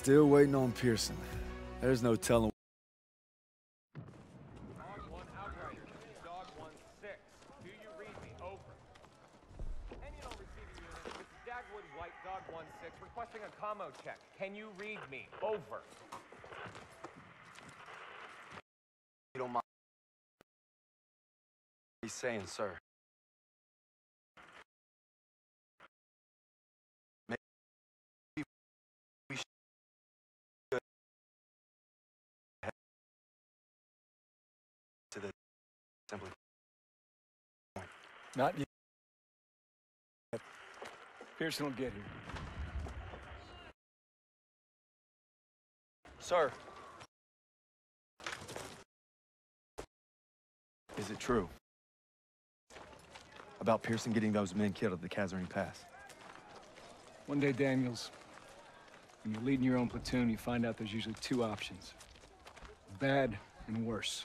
Still waiting on Pearson. There's no telling. Requesting a commo check. Can you read me? Over. You don't mind. Saying, sir. Assembly. Not yet. Pearson will get here. Sir. Is it true? About Pearson getting those men killed at the Kasserine Pass? One day, Daniels, when you're leading your own platoon, you find out there's usually two options. Bad and worse.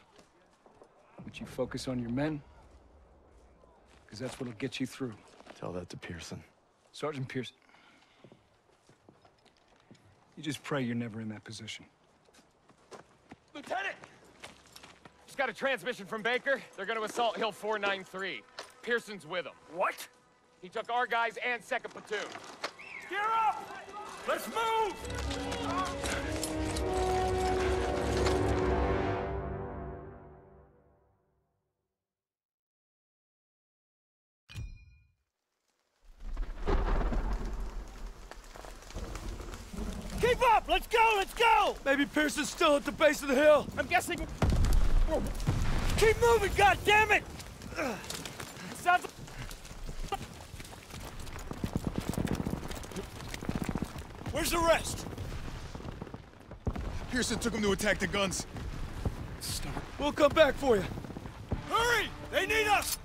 But you focus on your men, because that's what'll get you through. Tell that to Pearson. Sergeant Pearson. You just pray you're never in that position. Lieutenant! Just got a transmission from Baker. They're gonna assault Hill 493. Pearson's with them. What? He took our guys and second platoon. Gear up! Let's move! Let's go! Maybe Pearson's still at the base of the hill. I'm guessing. Keep moving, God damn it! Sounds. Where's the rest? Pearson took him to attack the guns. We'll come back for you. Hurry! They need us!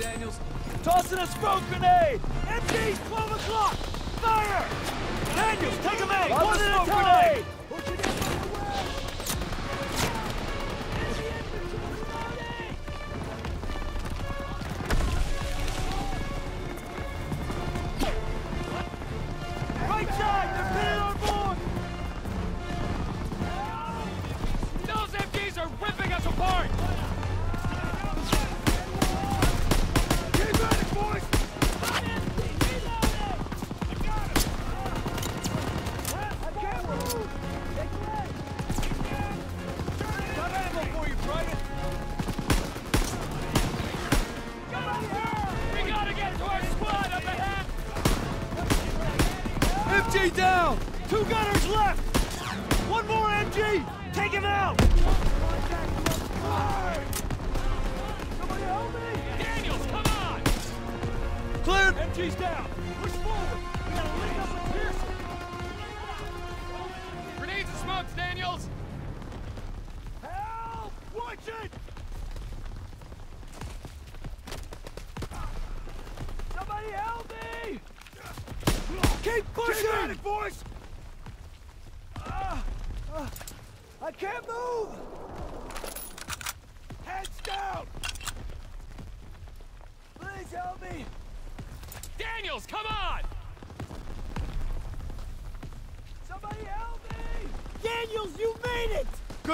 Daniels. Tossing a smoke grenade!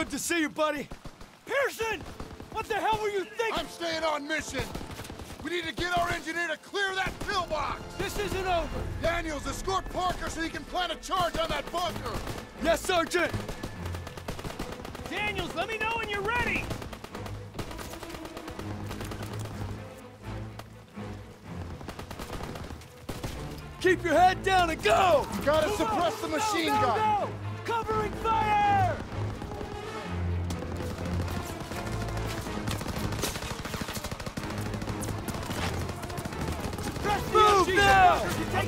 Good to see you, buddy. Pearson! What the hell were you thinking? I'm staying on mission. We need to get our engineer to clear that pillbox. This isn't over. Daniels, escort Parker so he can plant a charge on that bunker. Yes, Sergeant! Daniels, let me know when you're ready! Keep your head down and go! You gotta Move suppress up. the Go, machine go, gun. go!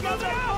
Take out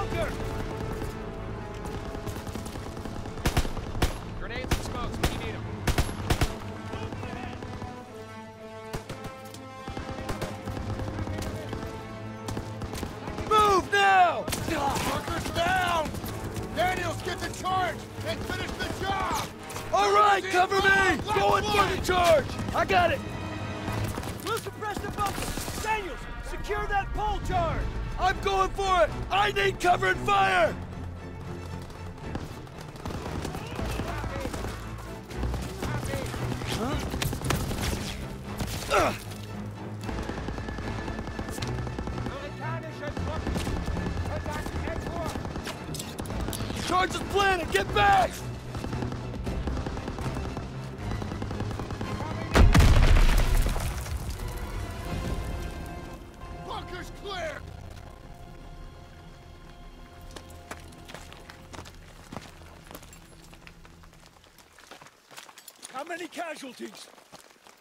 casualties?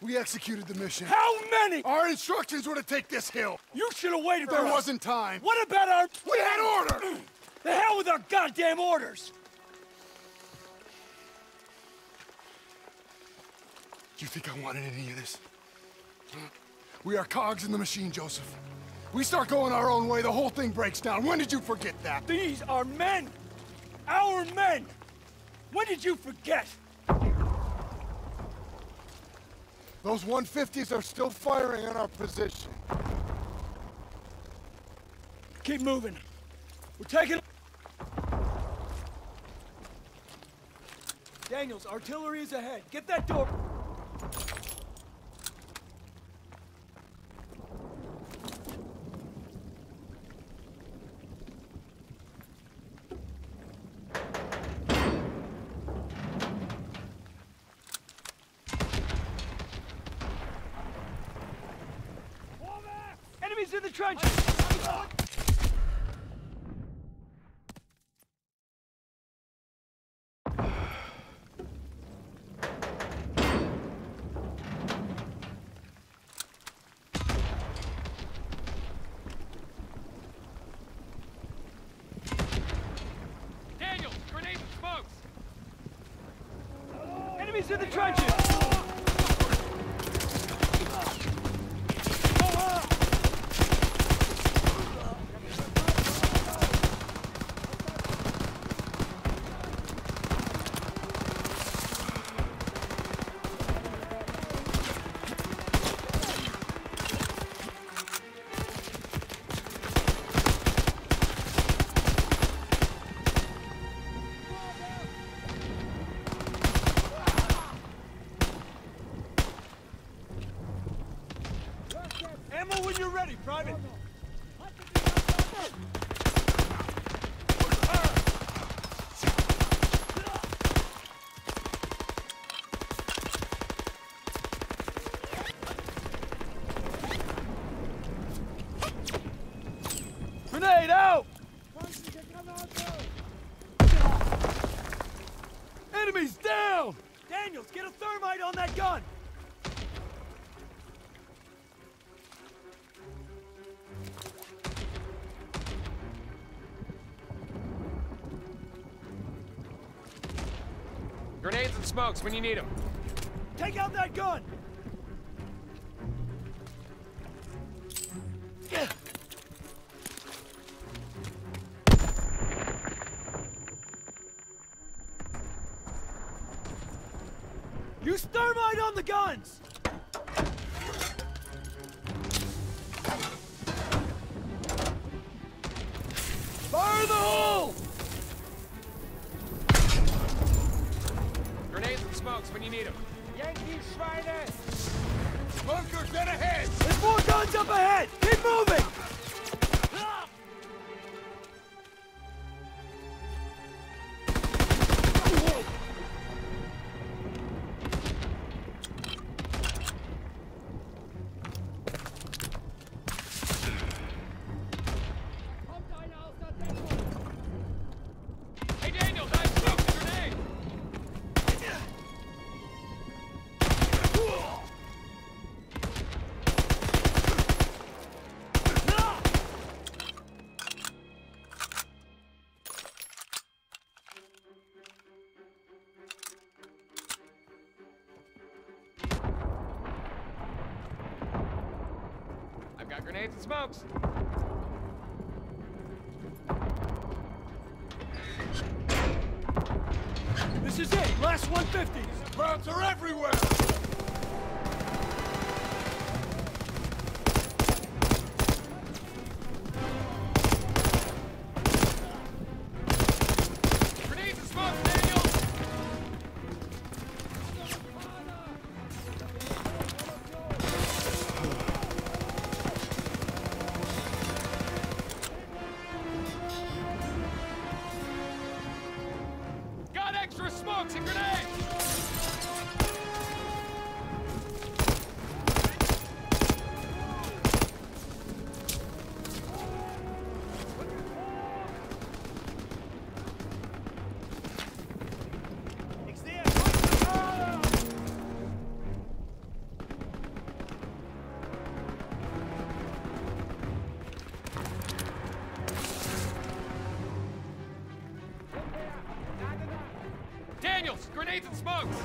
We executed the mission. How many? Our instructions were to take this hill. You should have waited There wasn't time. What about our... We had order. The hell with our goddamn orders! Do you think I wanted any of this? Huh? We are cogs in the machine, Joseph. We start going our own way, the whole thing breaks down. When did you forget that? These are men! Our men! When did you forget? Those 150s are still firing on our position. Keep moving. We're taking... Daniels, artillery is ahead. Get that door... smokes when you need them. Take out that gun! Use thermite on the guns! And smokes when you need them. Yankee Schweine! Bunker, dead ahead! There's more guns up ahead! Keep moving! Grenades grenades and smokes!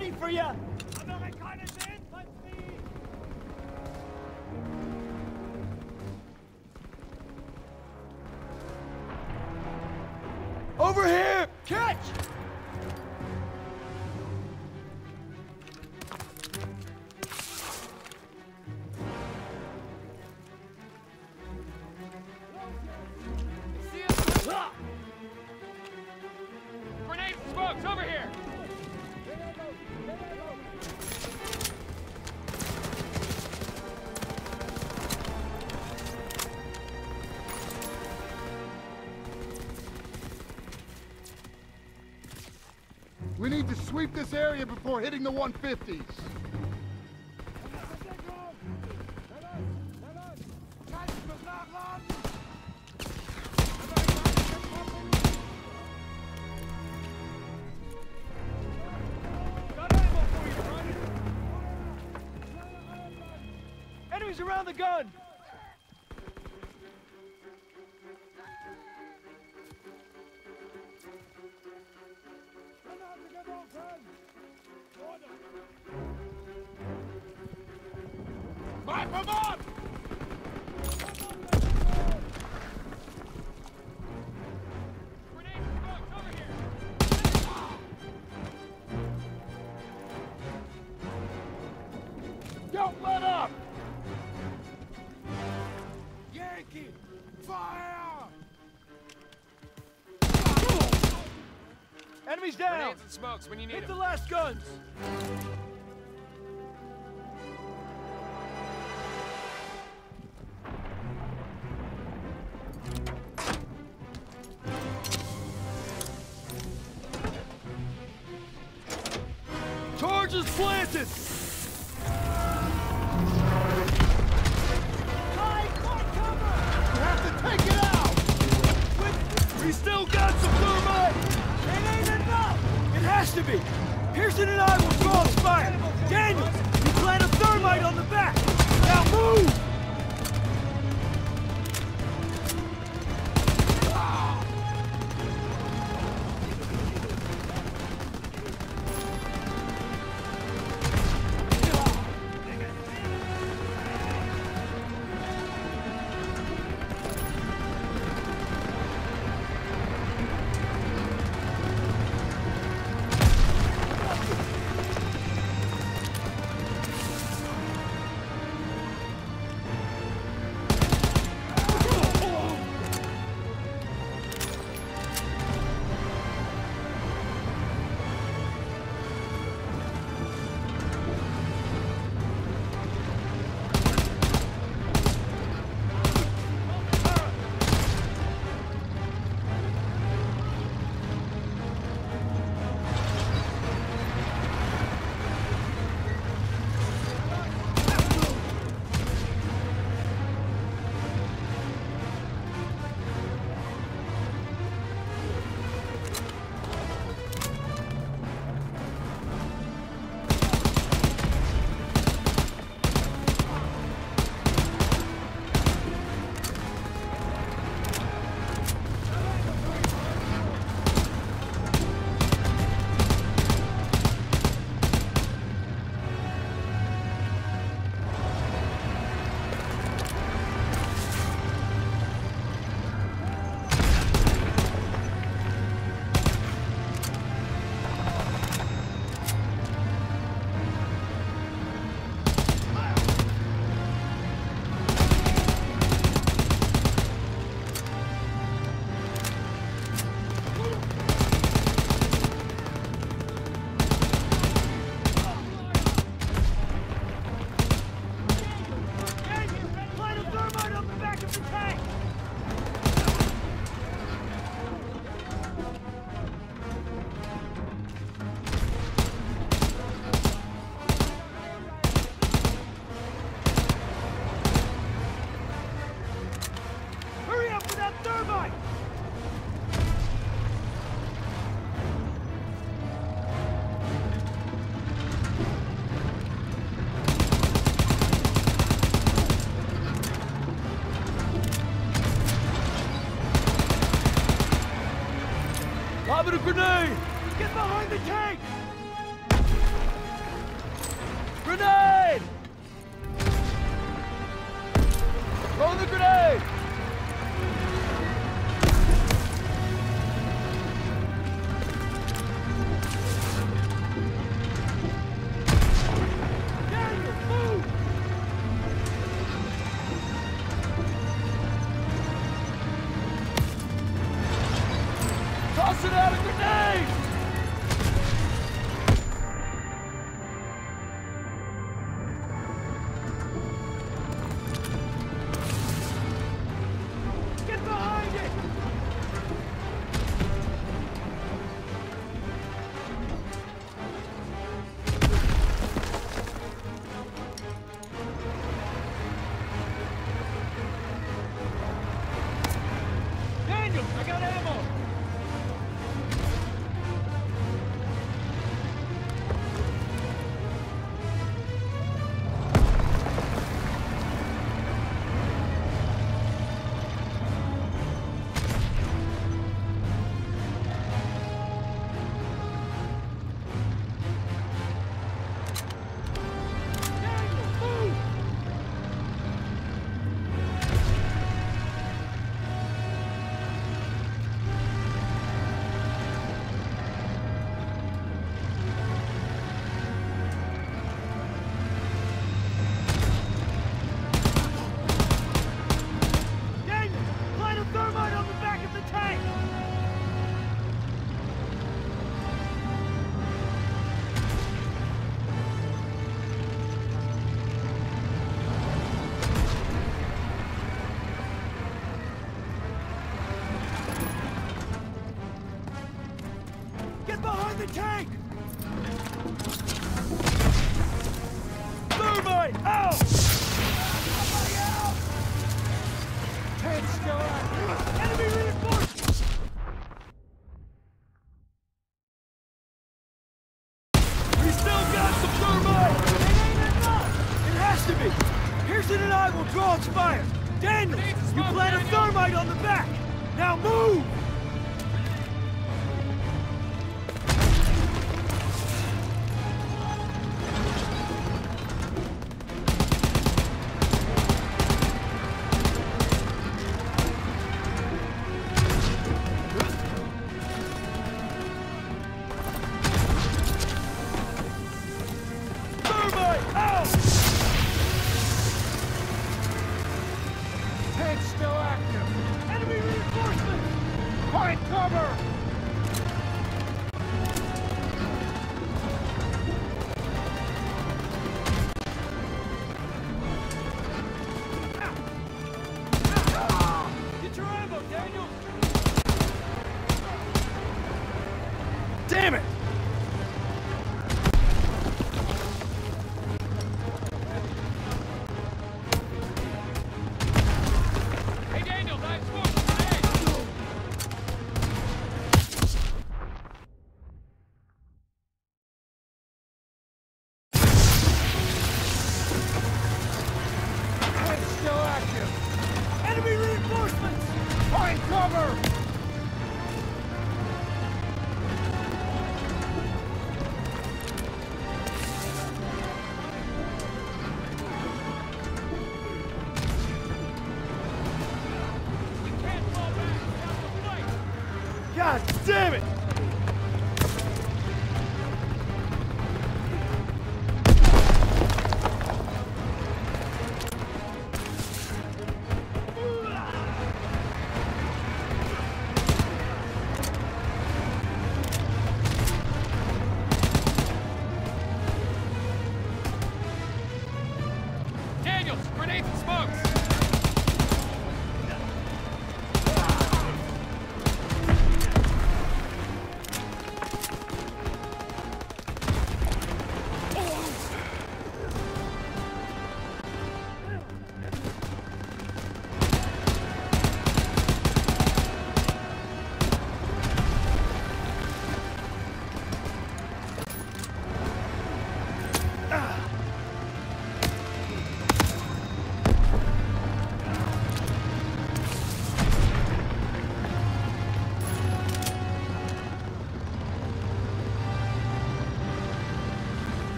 ready for you. need to sweep this area before hitting the 150s. Don't let up! Yankee, fire! Enemies down! Smokes when you need Hit them. the last guns!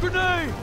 Grenade!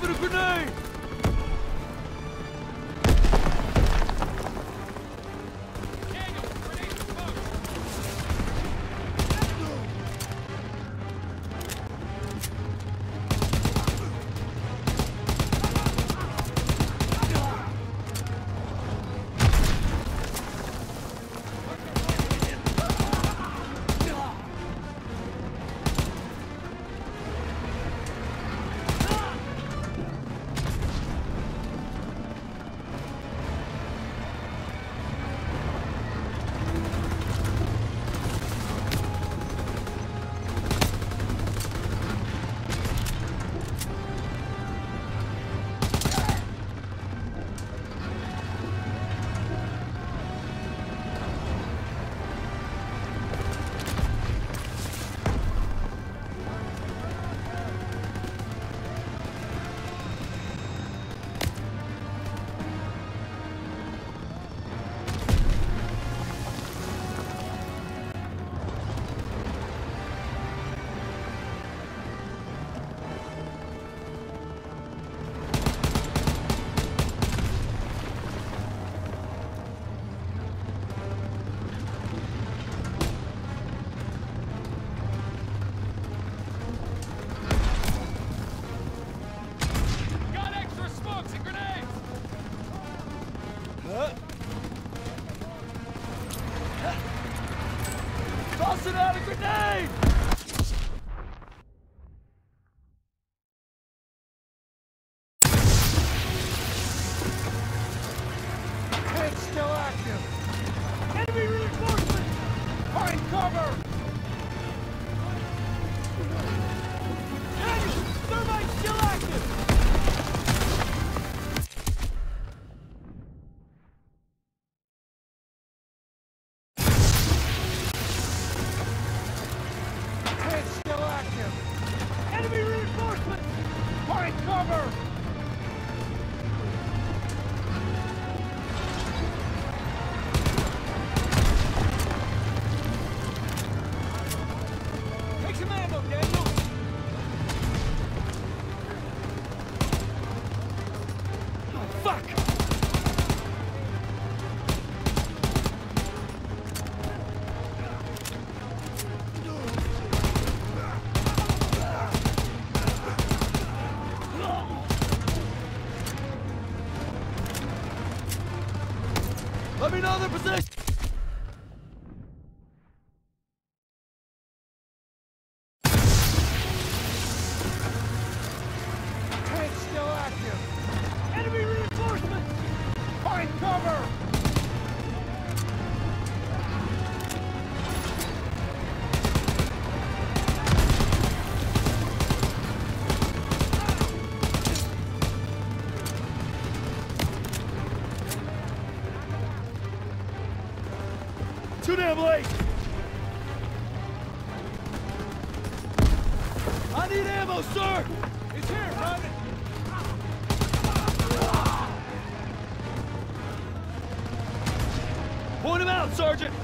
Lobbing a grenade! Too damn late! I need ammo, sir! It's here, Private! Point him out, Sergeant!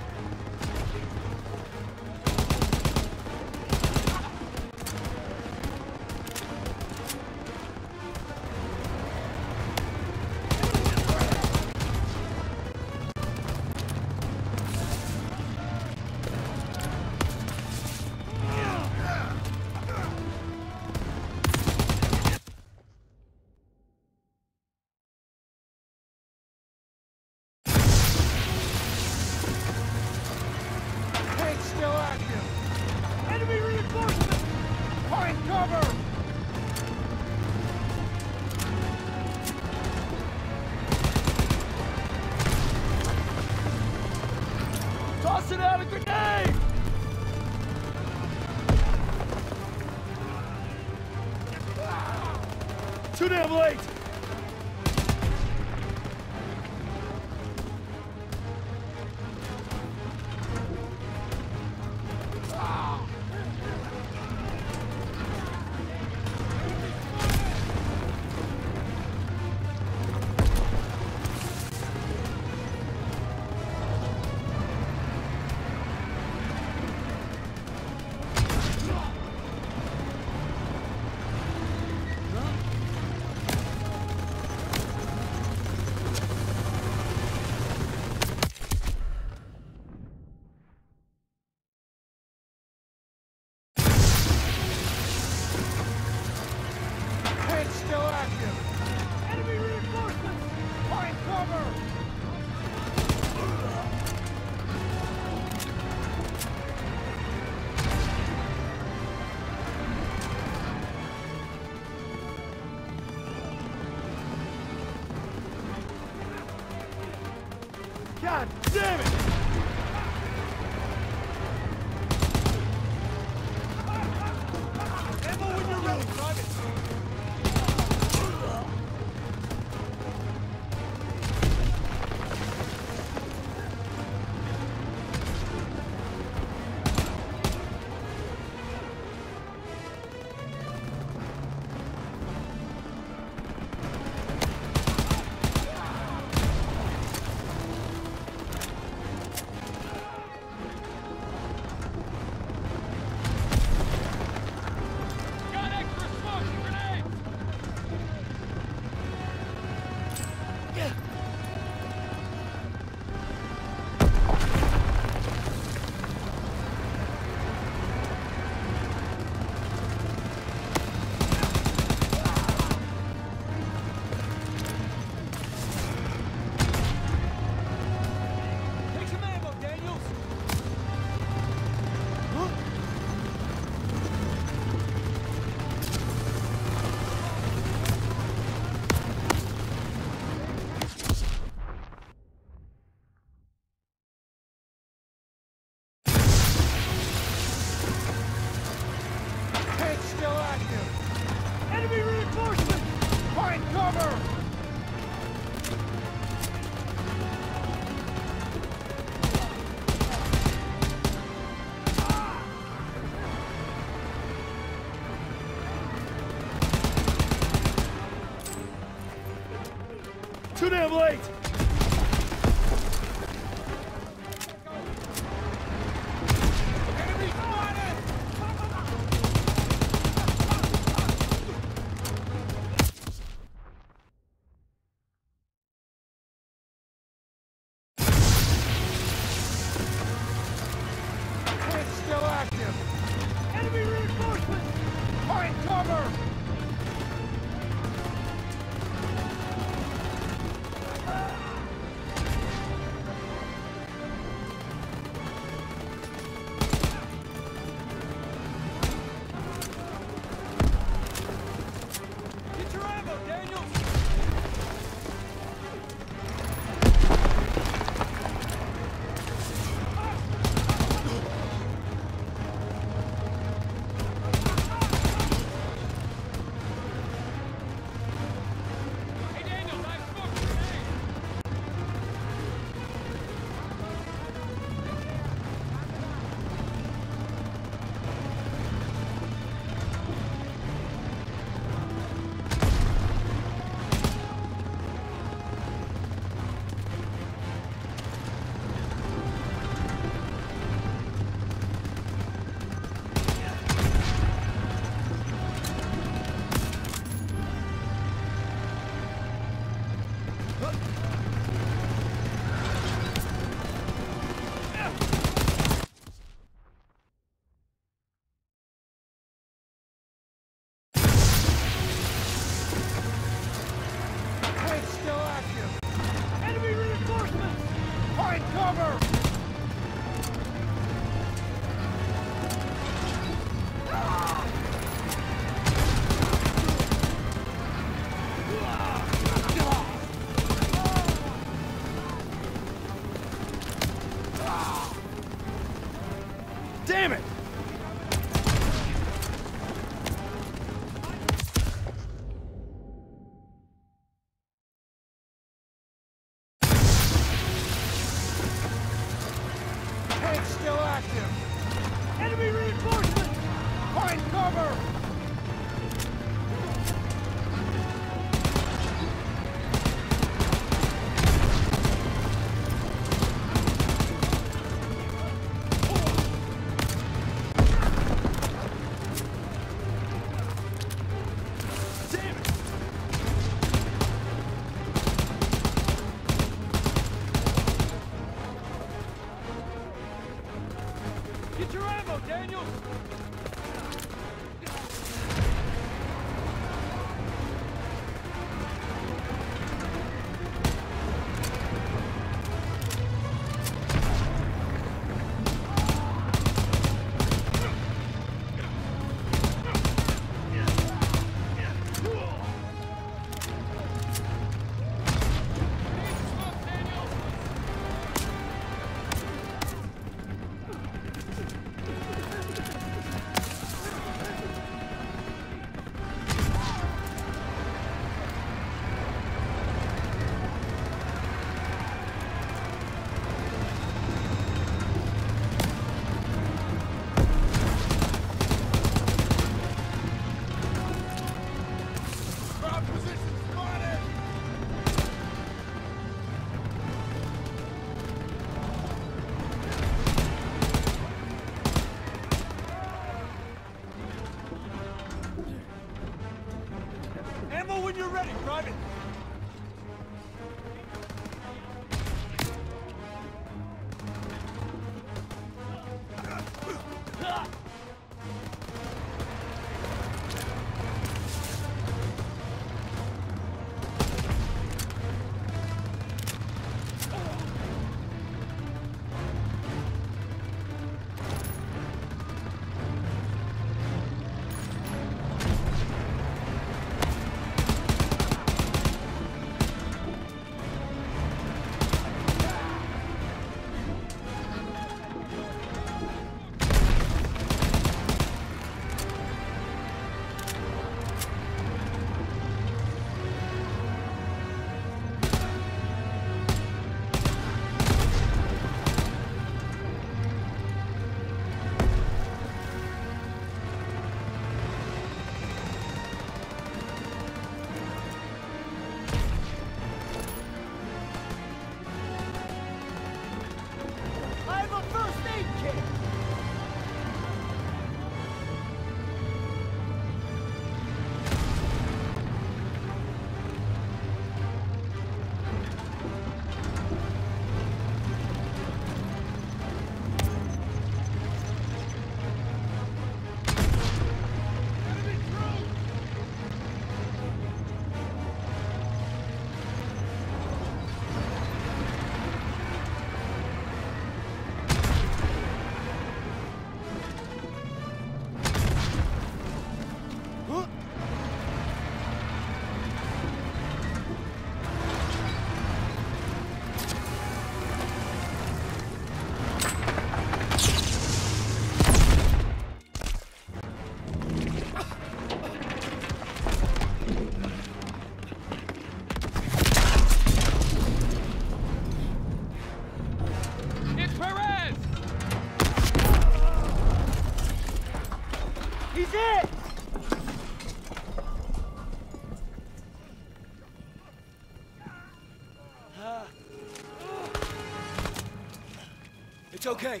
okay?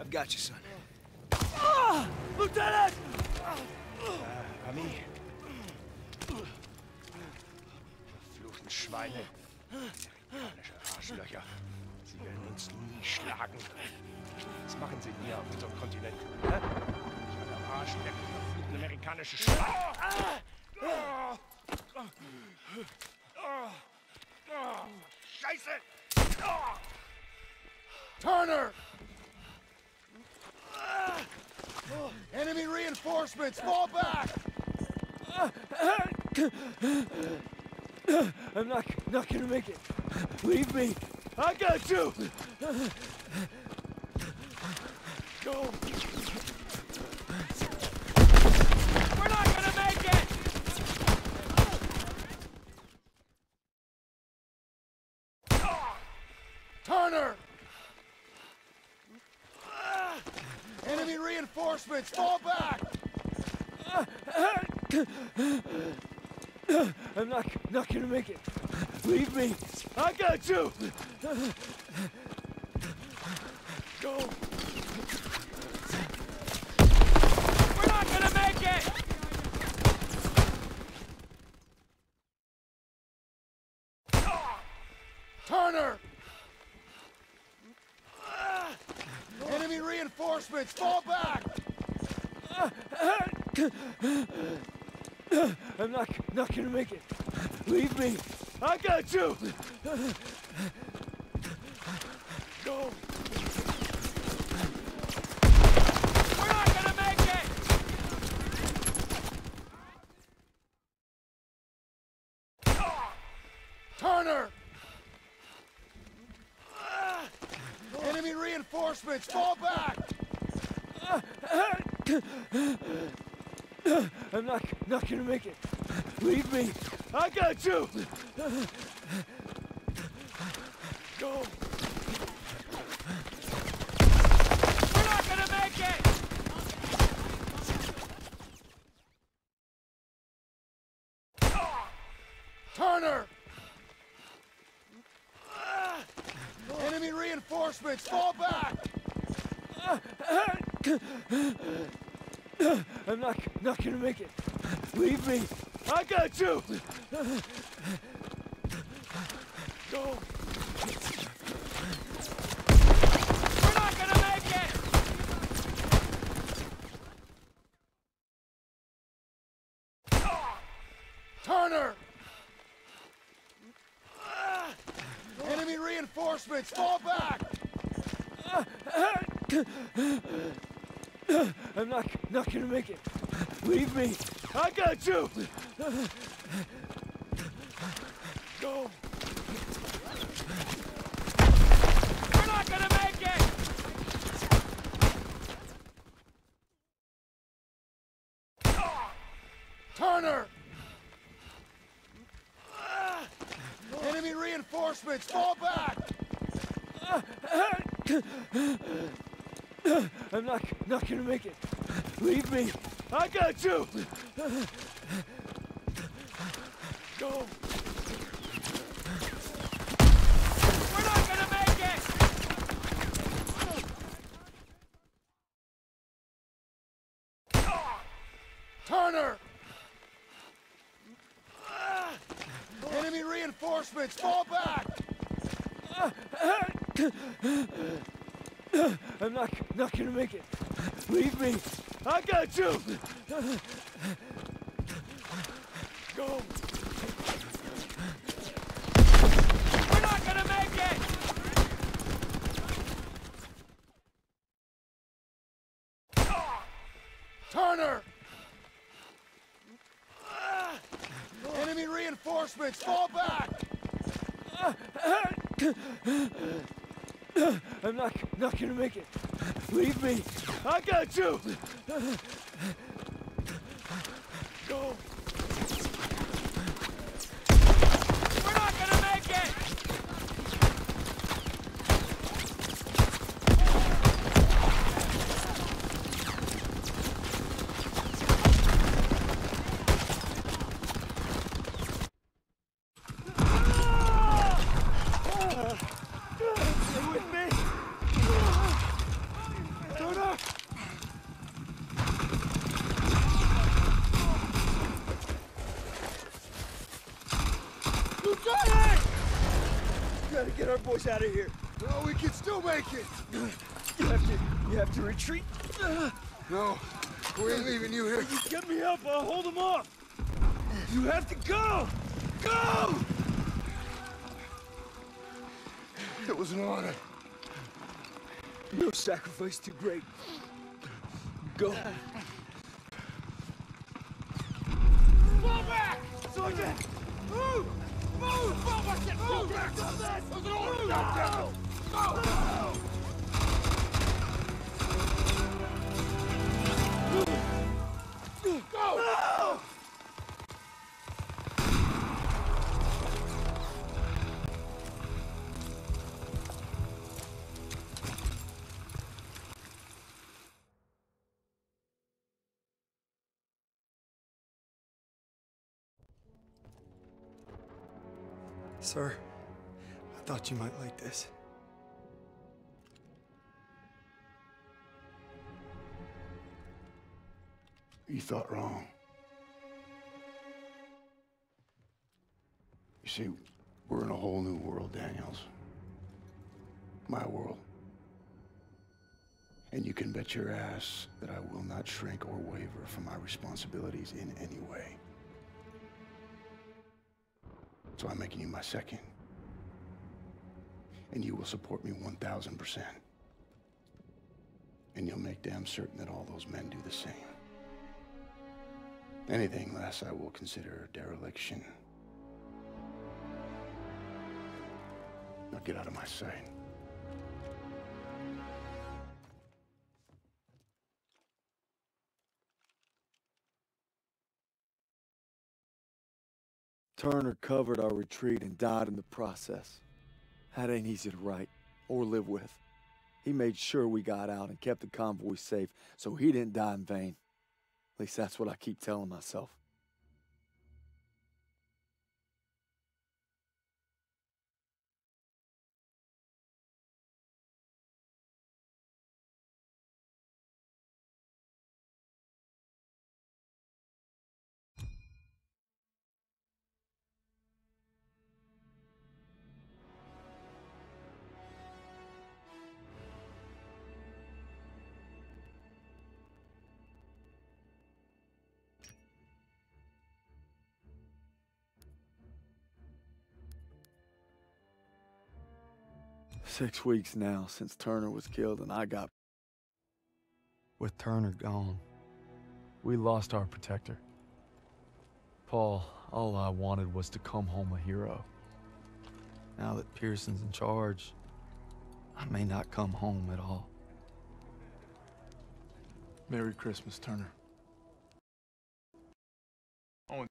I've got you, son. Ah, Lieutenant! Uh, Ami? Verfluchten Schweine. Amerikanische Arschlöcher. Sie werden uns nie schlagen. Was machen sie hier auf unserem Kontinent? Ich habe am Arsch der verfluchten amerikanische Schweine. Ah! Ah! Ah! Ah! Ah! Scheiße! Turner! Enemy reinforcements! Fall back! I'm not, not gonna make it. Leave me. I got you! Go! Reinforcements! Fall back! I'm not, not gonna make it. Leave me. I got you! Go! Too great. Sir, I thought you might like this. You thought wrong. You see, we're in a whole new world, Daniels. My world. And you can bet your ass that I will not shrink or waver from my responsibilities in any way. So I'm making you my second. And you will support me 1,000%. And you'll make damn certain that all those men do the same. Anything less I will consider dereliction. Now get out of my sight. Turner covered our retreat and died in the process. That ain't easy to write or live with. He made sure we got out and kept the convoy safe so he didn't die in vain. At least that's what I keep telling myself. Six weeks now since Turner was killed and I got... With Turner gone, we lost our protector. Paul, all I wanted was to come home a hero. Now that Pierson's in charge, I may not come home at all. Merry Christmas, Turner. Oh,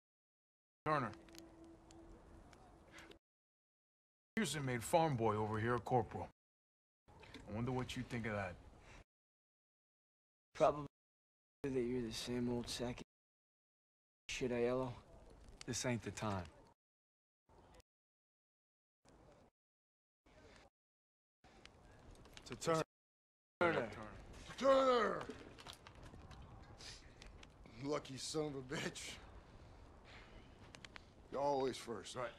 Turner. Pierson made farm boy over here a corporal. I wonder what you think of that. Probably that you're the same old sack of shit, Aiello. This ain't the time. To Turner. Turner. Turner! Lucky son of a bitch. You're always first. Right.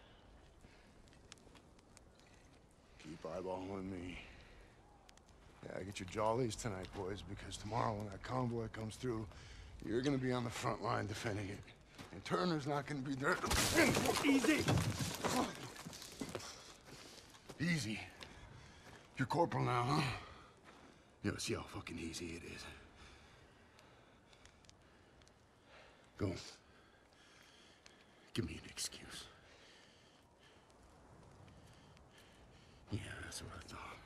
Keep eyeballing me. Yeah, I get your jollies tonight, boys, because tomorrow when that convoy comes through, you're gonna be on the front line defending it. And Turner's not gonna be there. Easy! Easy. You're corporal now, huh? Yeah, see how fucking easy it is. Go. Give me an excuse. Yeah, that's what I thought.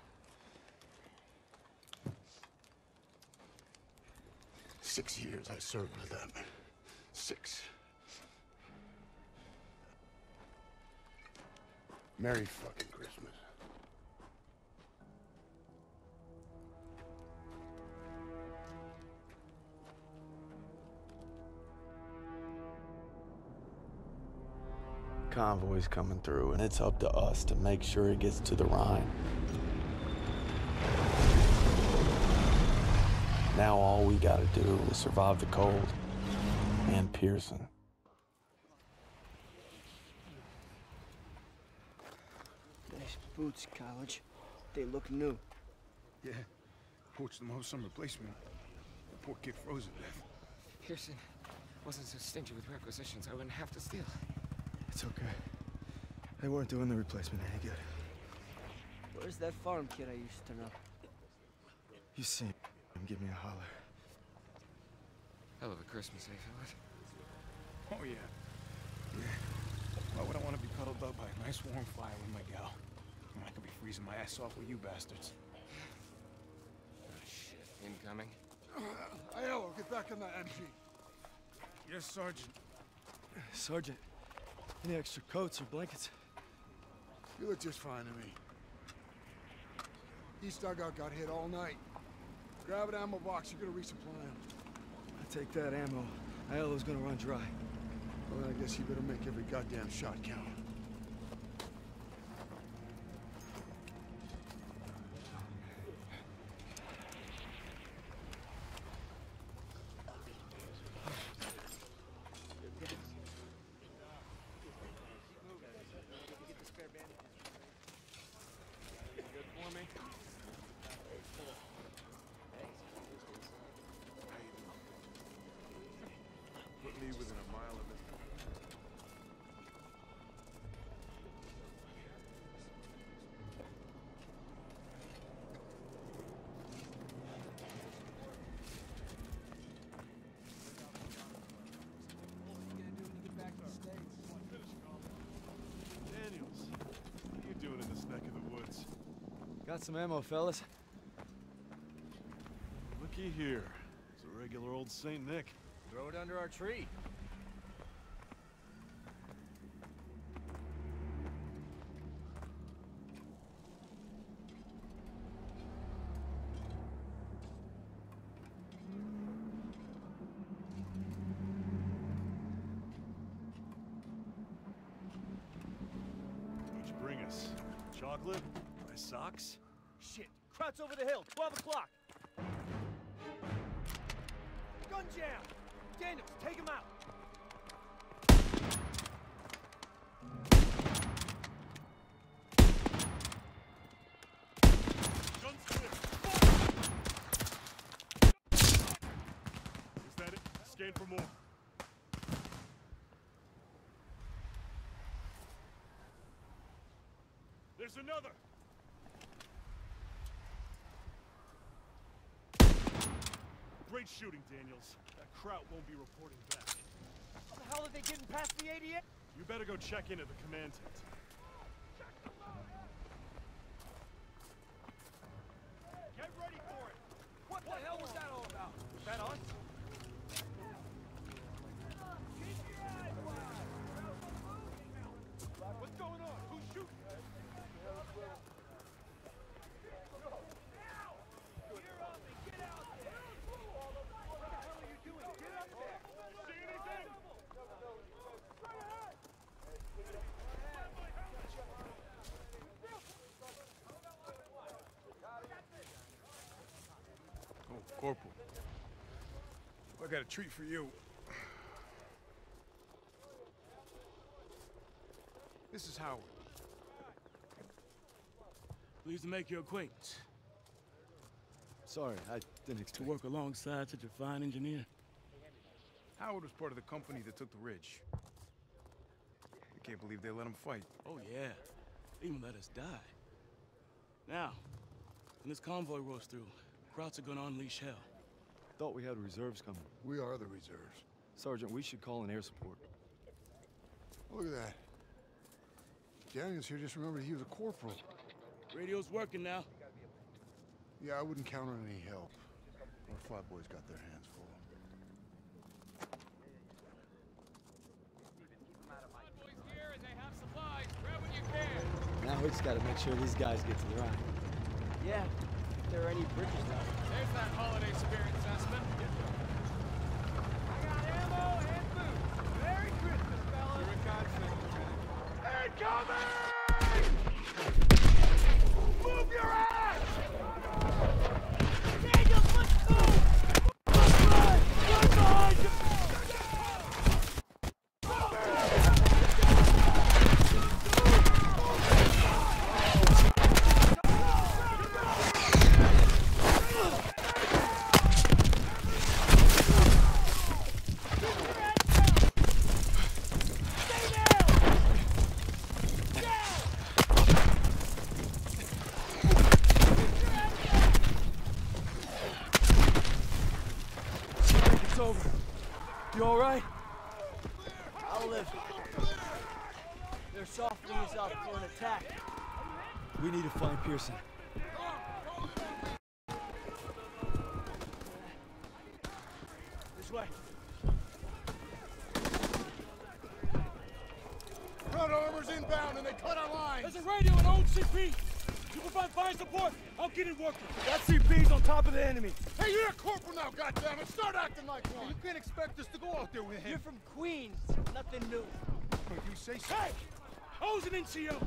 Six years I served with them. Six. Merry fucking Christmas. Convoy's coming through, and it's up to us to make sure it gets to the Rhine. Now all we gotta do is survive the cold and Pierson. Nice boots, college. They look new. Yeah. Poached them off some replacement. The poor kid froze to death. Pierson wasn't so stingy with requisitions, I wouldn't have to steal. It's okay. They weren't doing the replacement any good. Where's that farm kid I used to know? You see him, give me a holler. Hell of a Christmas, eh, fellas? Oh, yeah. Yeah. Why would I want to be cuddled up by a nice warm fire with my gal? When I could be freezing my ass off with you bastards. Oh, shit. Incoming. Aiello, get back in that MG. Yes, Sergeant. Sergeant, any extra coats or blankets? You look just fine to me. East dugout got hit all night. Grab an ammo box, you're gonna resupply him. I take that ammo. Aiello's gonna run dry. Well, then I guess you better make every goddamn shot count. Got some ammo, fellas. Looky here. It's a regular old Saint Nick. Throw it under our tree. Another! Great shooting, Daniels. That Kraut won't be reporting back. How the hell are they getting past the 88? You better go check in at the command tent. Get ready for it. What the hell was that all about? Was that us? What's going on? Who's shooting? Oh, Corporal. I got a treat for you. This is Howard. Pleased to make your acquaintance. Sorry, I didn't expect... To work alongside such a fine engineer. Howard was part of the company that took the ridge. I can't believe they let him fight. Oh, yeah. They even let us die. Now, when this convoy rolls through, Krauts are gonna unleash hell. Thought we had reserves coming. We are the reserves. Sergeant, we should call in air support. Look at that. Daniels here just remembered he was a corporal. Radio's working now. Yeah, I wouldn't count on any help. Our flatboys got their hands full. Now we just gotta make sure these guys get to the ride. Yeah, if there are any bridges left. There's that holiday spirit, Zussman. I got ammo and food. Merry Christmas, fellas. Incoming! Move your ass! Daniels, let's move! Let's run! Run behind you! it's over. You all right? I'll live. They're softening us up for an attack. We need to find Pierson. This way. Front armor's inbound and they cut our lines. There's a radio and old CP. You provide fire support. I'll get it working. That CP's on top of the enemy. Hey, you're a corporal now, goddammit! Start acting like one! You can't expect us to go out there with him. You're from Queens. Nothing new. But You say so. Hey! I was an NCO.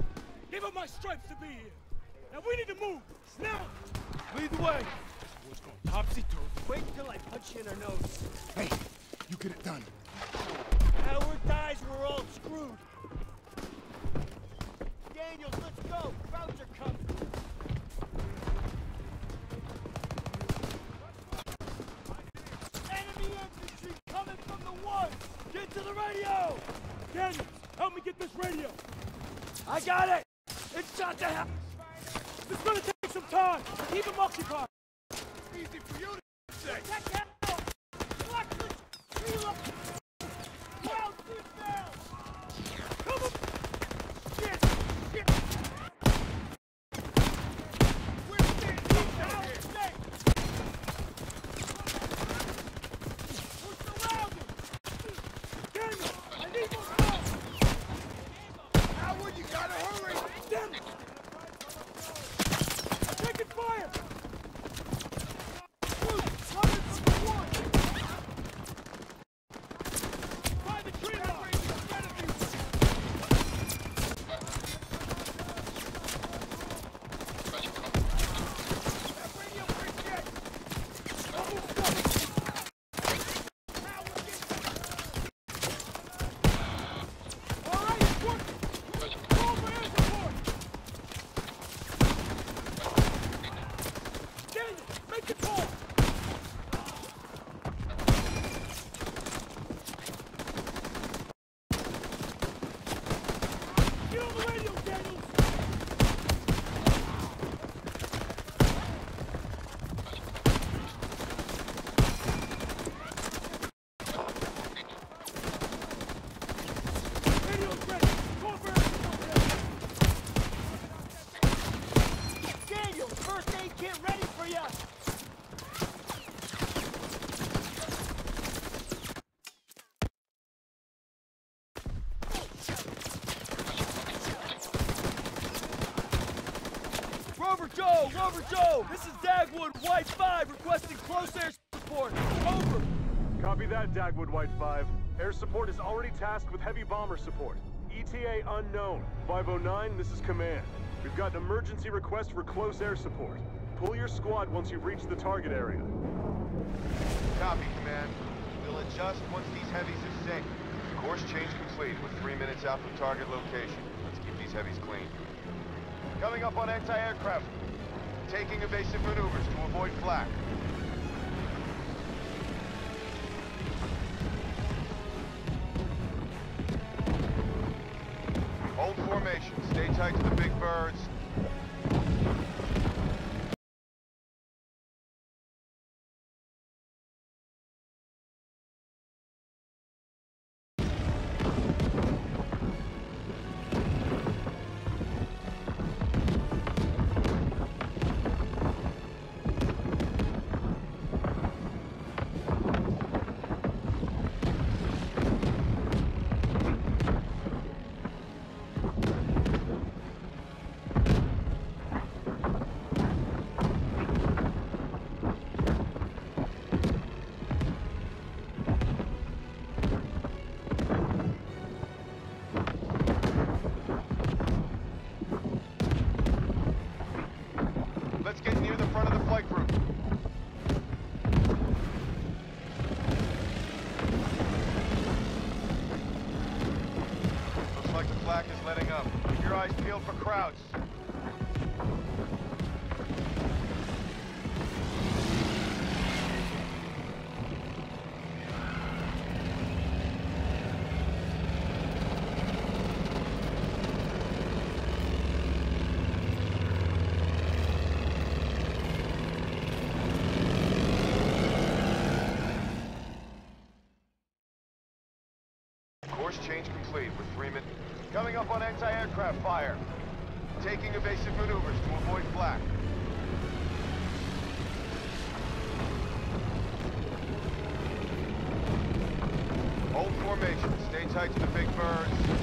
Give up my stripes to be here. Now we need to move. Now! Lead the way. What's going topsy-turvy? Wait till I punch you in her nose. Hey, you get it done. Howard dies, we're all screwed. Daniels, let's go. Krauts are coming. Enemy infantry coming from the woods. Get to the radio! Daniels, help me get this radio. I got it! It's shot to hell! It's gonna take some time. Keep him occupied. Easy for you to say. Check that out. Watch this. Reload. Krauts inbound. Come on. Shit. Shit. We're standing down. Stay. We're surrounded. Daniels, I need more help. Howard, you gotta hurry! Damn it. I'm taking fire. Coming from the woods. By the tree line. All right, it's working. Call for air support. Daniel, make the call. Get on the radio, Daniels. Radio's ready. Call for air support. Daniels, first aid kit ready for you. Rover Joe! Joe! This is Dagwood, White 5, requesting close air support. Over! Copy that, Dagwood White 5. Air support is already tasked with heavy bomber support. ETA unknown. 509, this is command. We've got an emergency request for close air support. Pull your squad once you've reached the target area. Copy, Command. We'll adjust once these heavies are safe. Course change complete. We're three minutes out from target location. Let's keep these heavies clean. Coming up on anti-aircraft. Taking evasive maneuvers to avoid flak. Hold formation. Stay tight to the big birds. Course change complete with Freeman. Coming up on anti-aircraft fire. Taking evasive maneuvers to avoid flak. Hold formation. Stay tight to the big birds.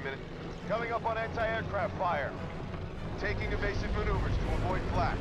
20 minutes. Coming up on anti-aircraft fire. Taking evasive maneuvers to avoid flak.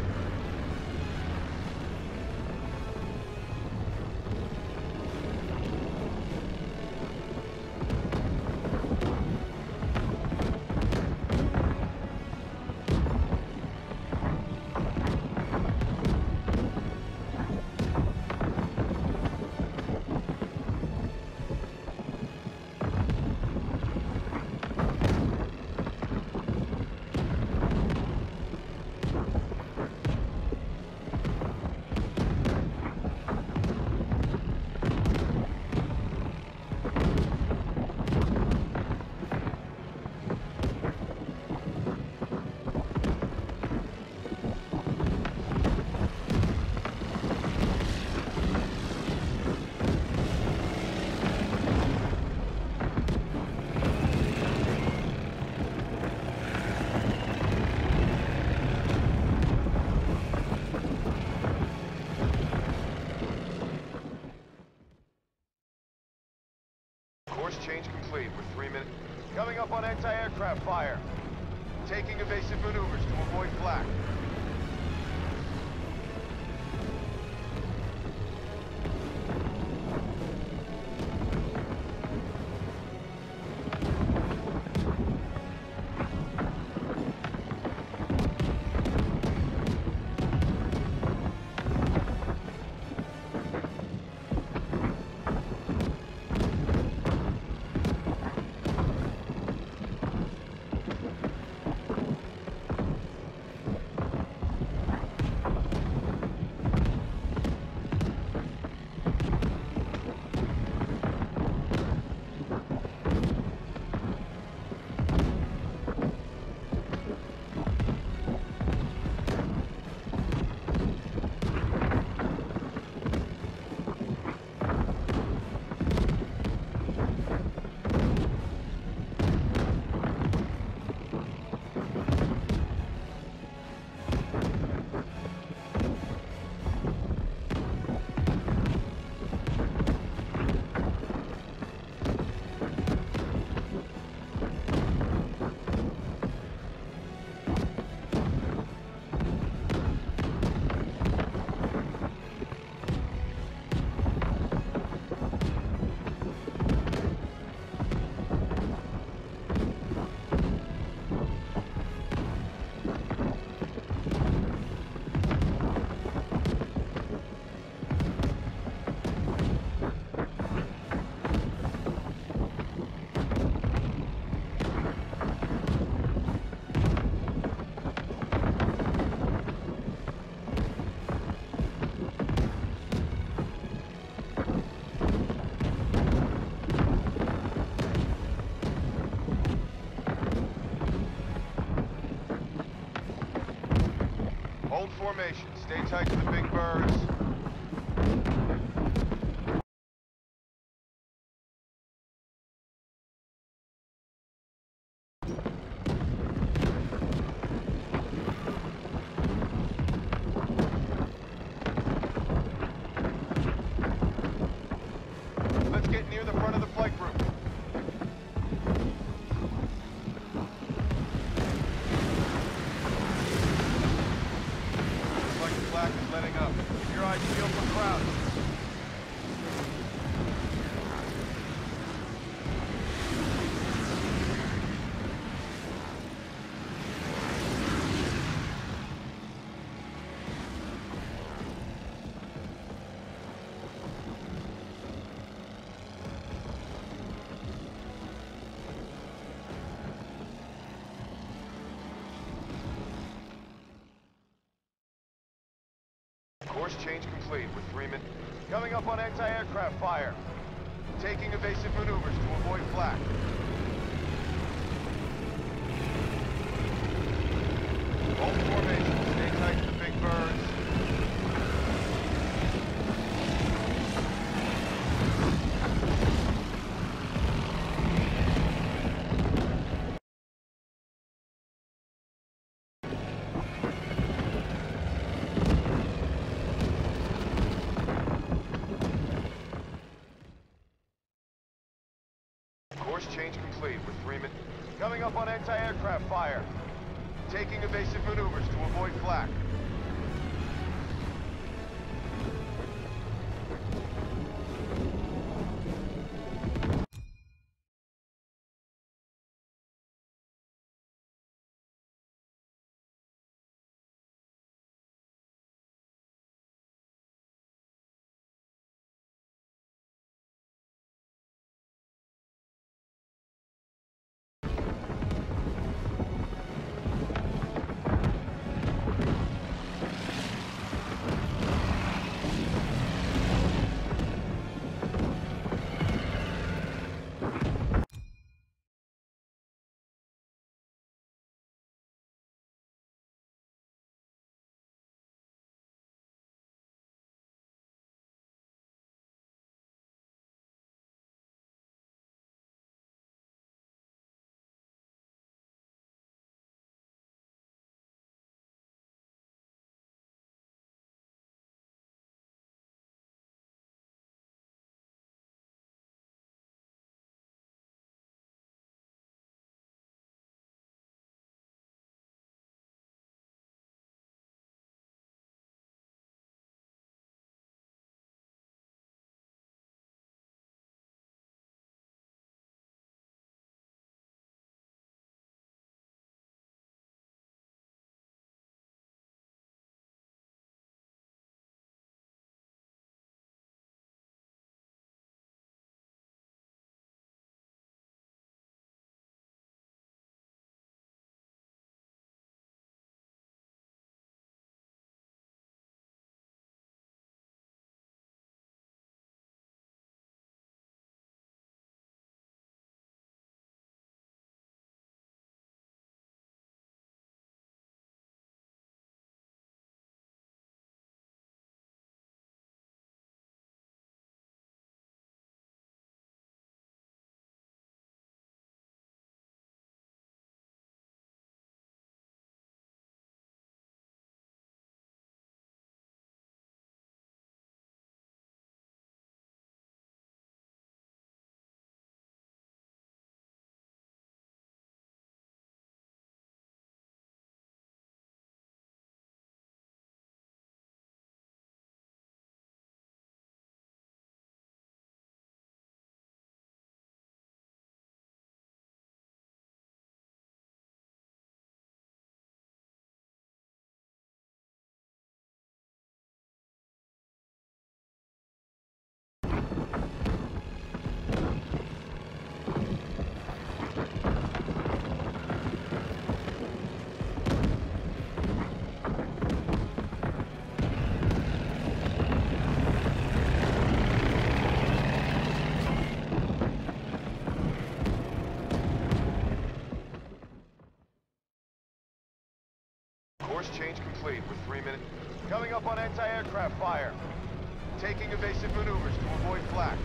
Course change complete with Freeman. Coming up on anti-aircraft fire. Taking evasive maneuvers to avoid flak. Hold formation. Stay tight to the big birds. Course change complete with Freeman. Coming up on anti-aircraft fire. Taking evasive maneuvers to avoid flak. Complete with three minutes. Coming up on anti-aircraft fire. Taking evasive maneuvers to avoid flak.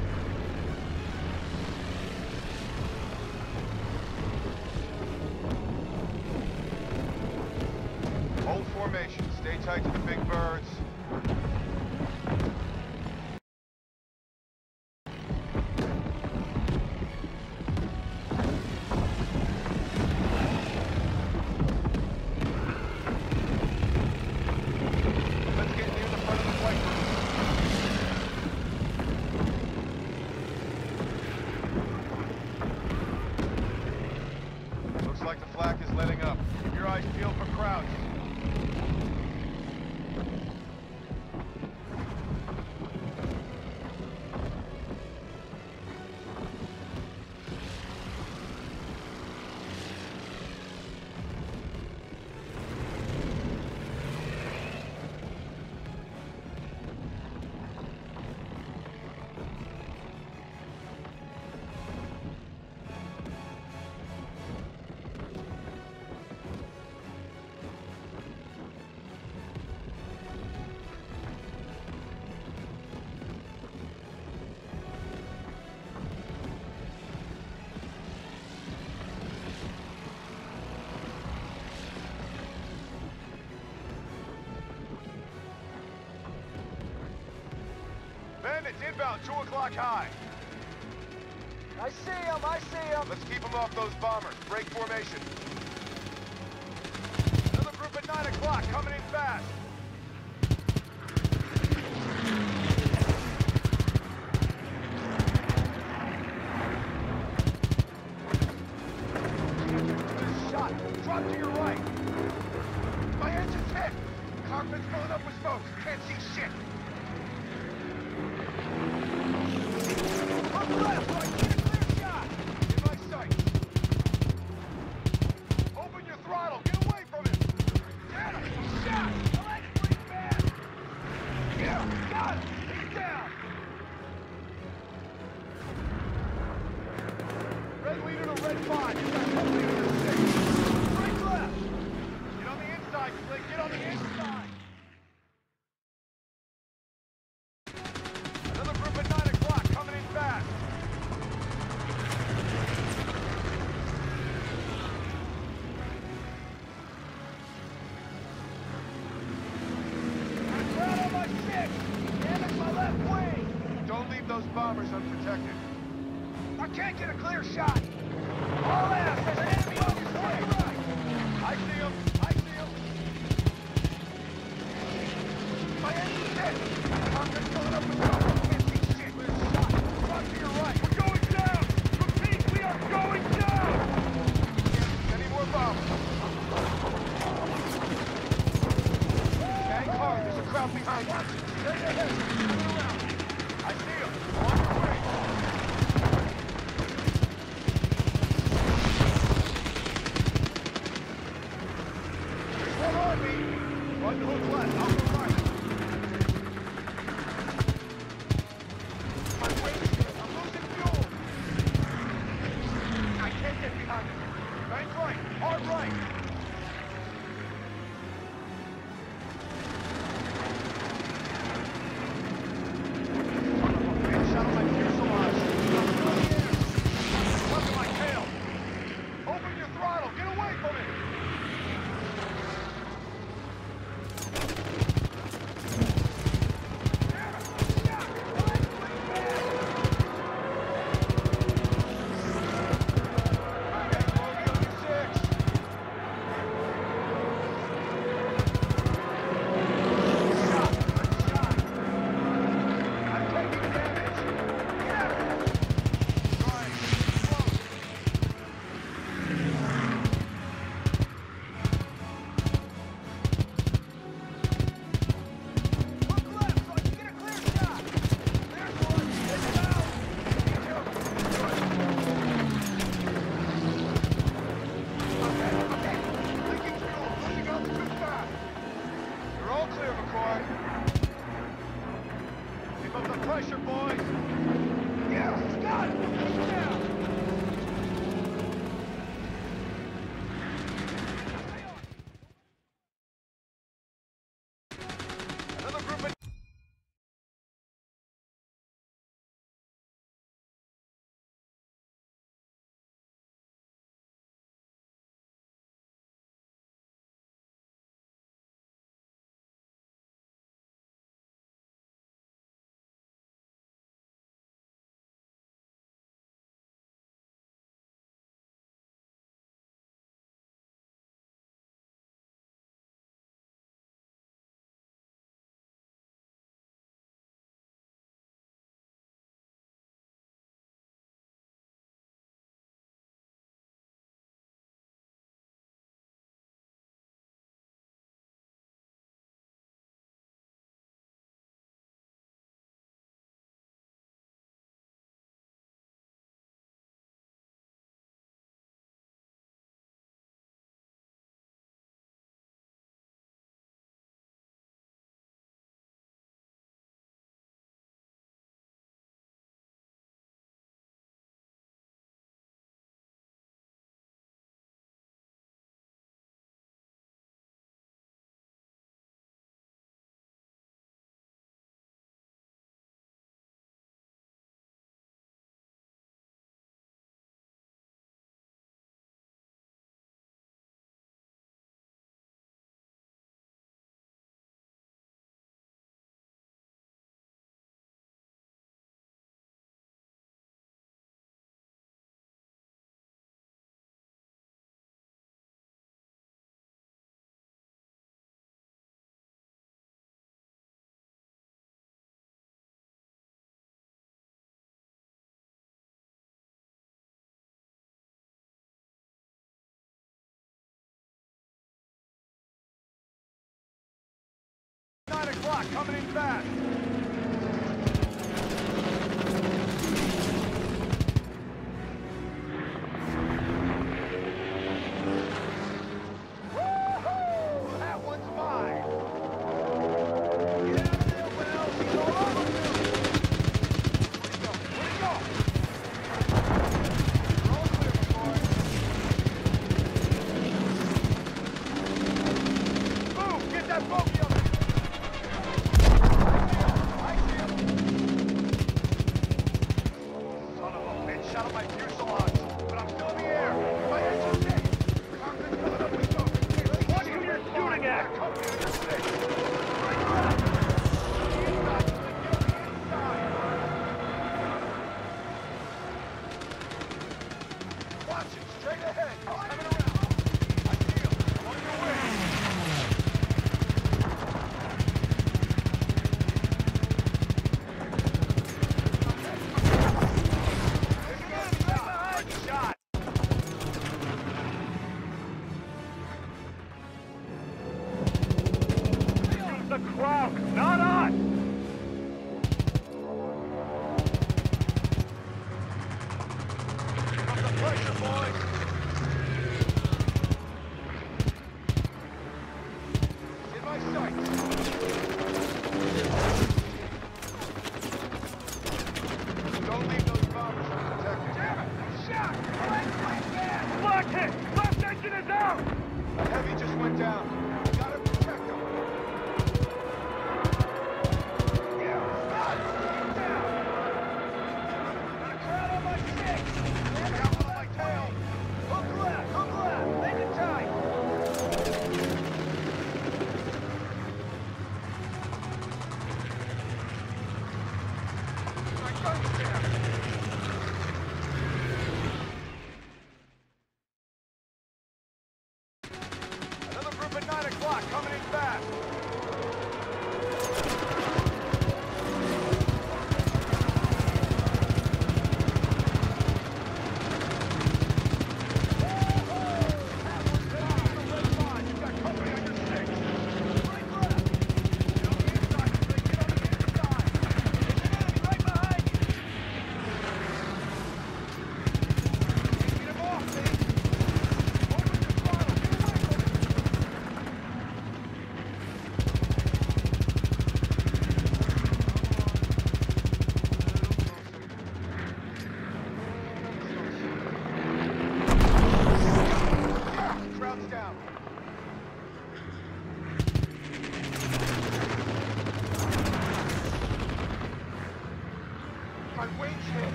Hold formation. Stay tight to the big birds. Inbound, 2 o'clock high. I see him, I see him. Let's keep him off those bombers. Break formation. Another group at 9 o'clock.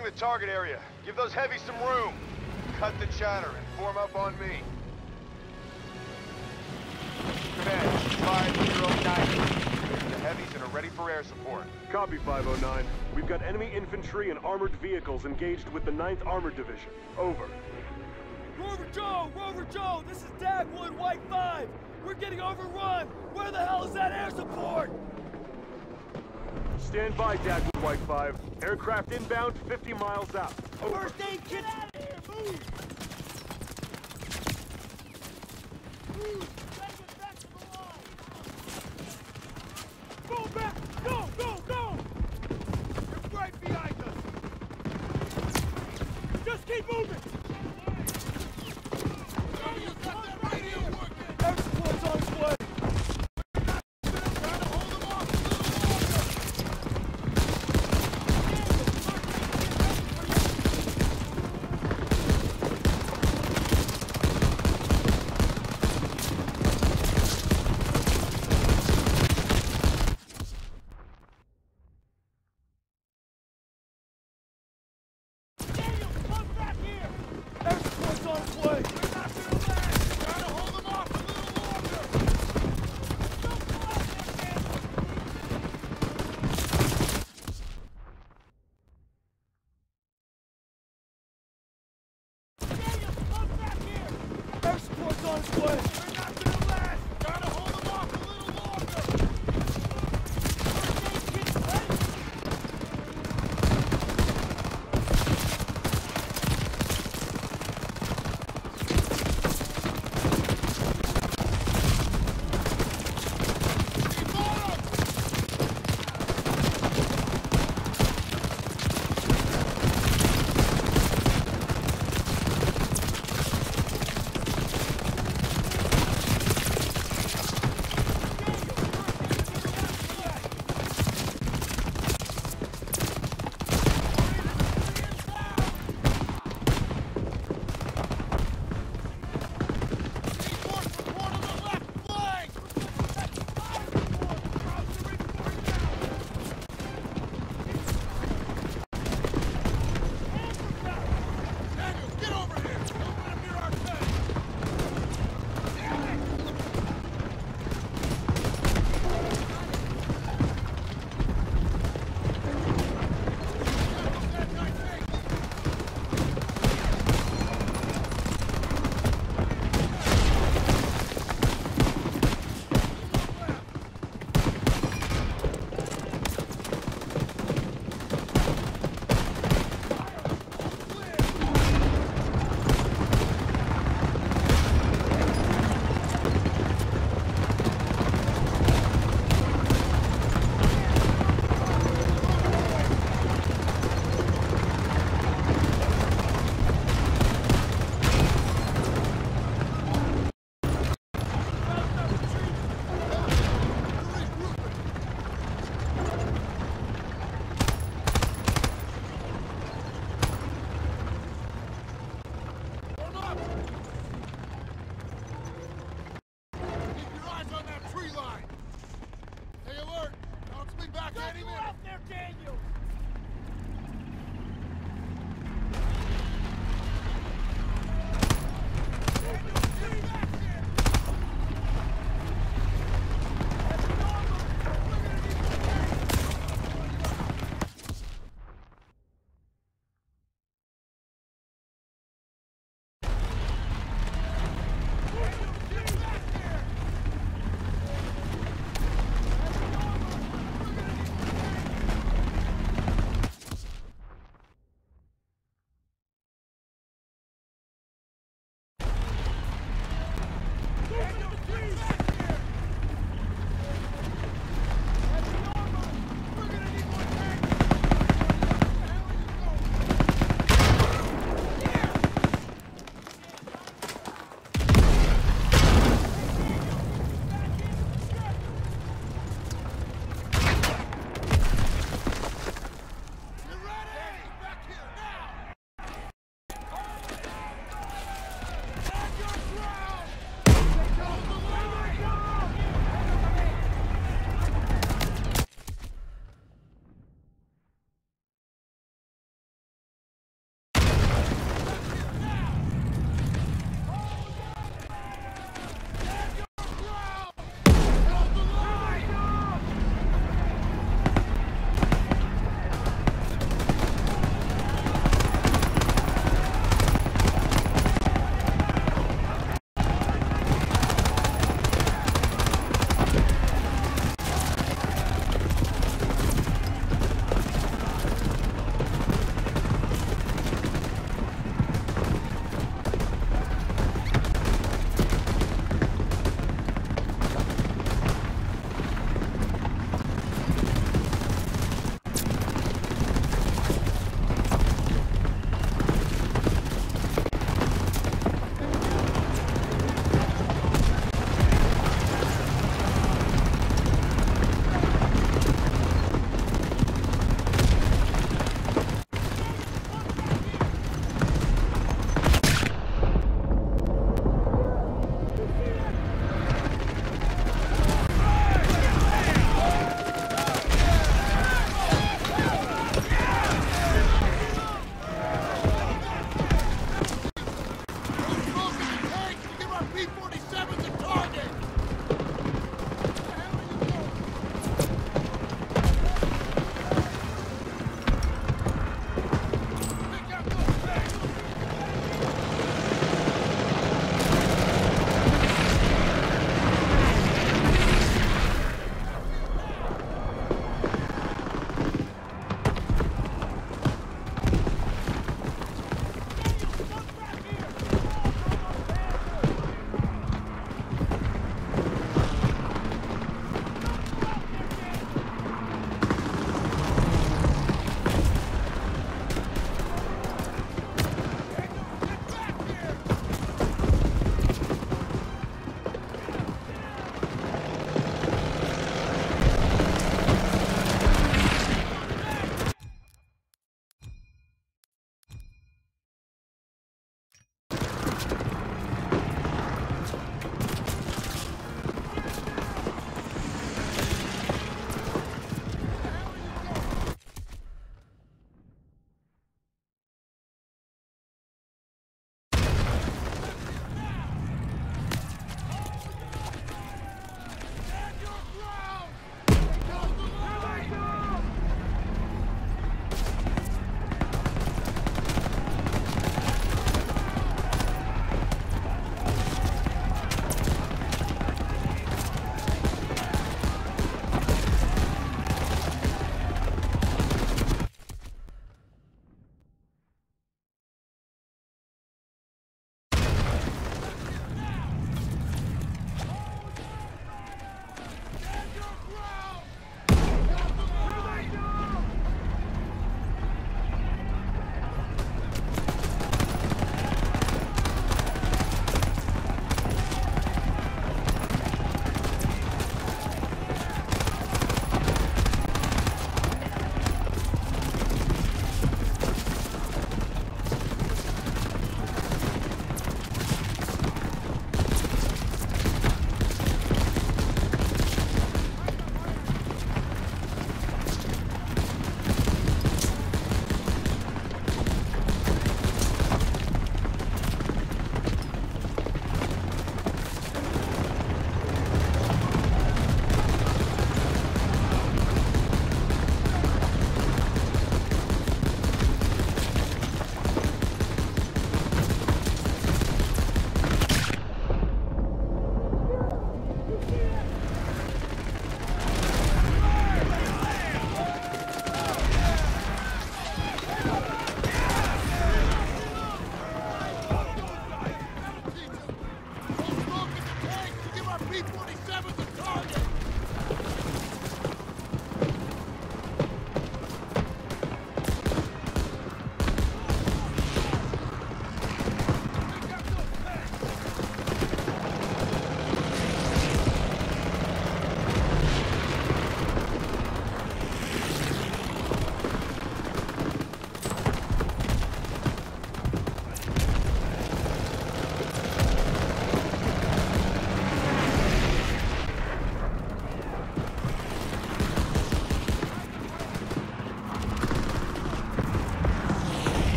Approaching the target area. Give those heavies some room. Cut the chatter and form up on me. Command, 5090. The heavies and are ready for air support. Copy 509. We've got enemy infantry and armored vehicles engaged with the 9th Armored Division. Over. Rover Joe! Rover Joe! This is Dagwood White 5! We're getting overrun! Where the hell is that air support? Stand by, Dagwood White 5. Aircraft inbound 50 miles out. First aid kit out of here! Move!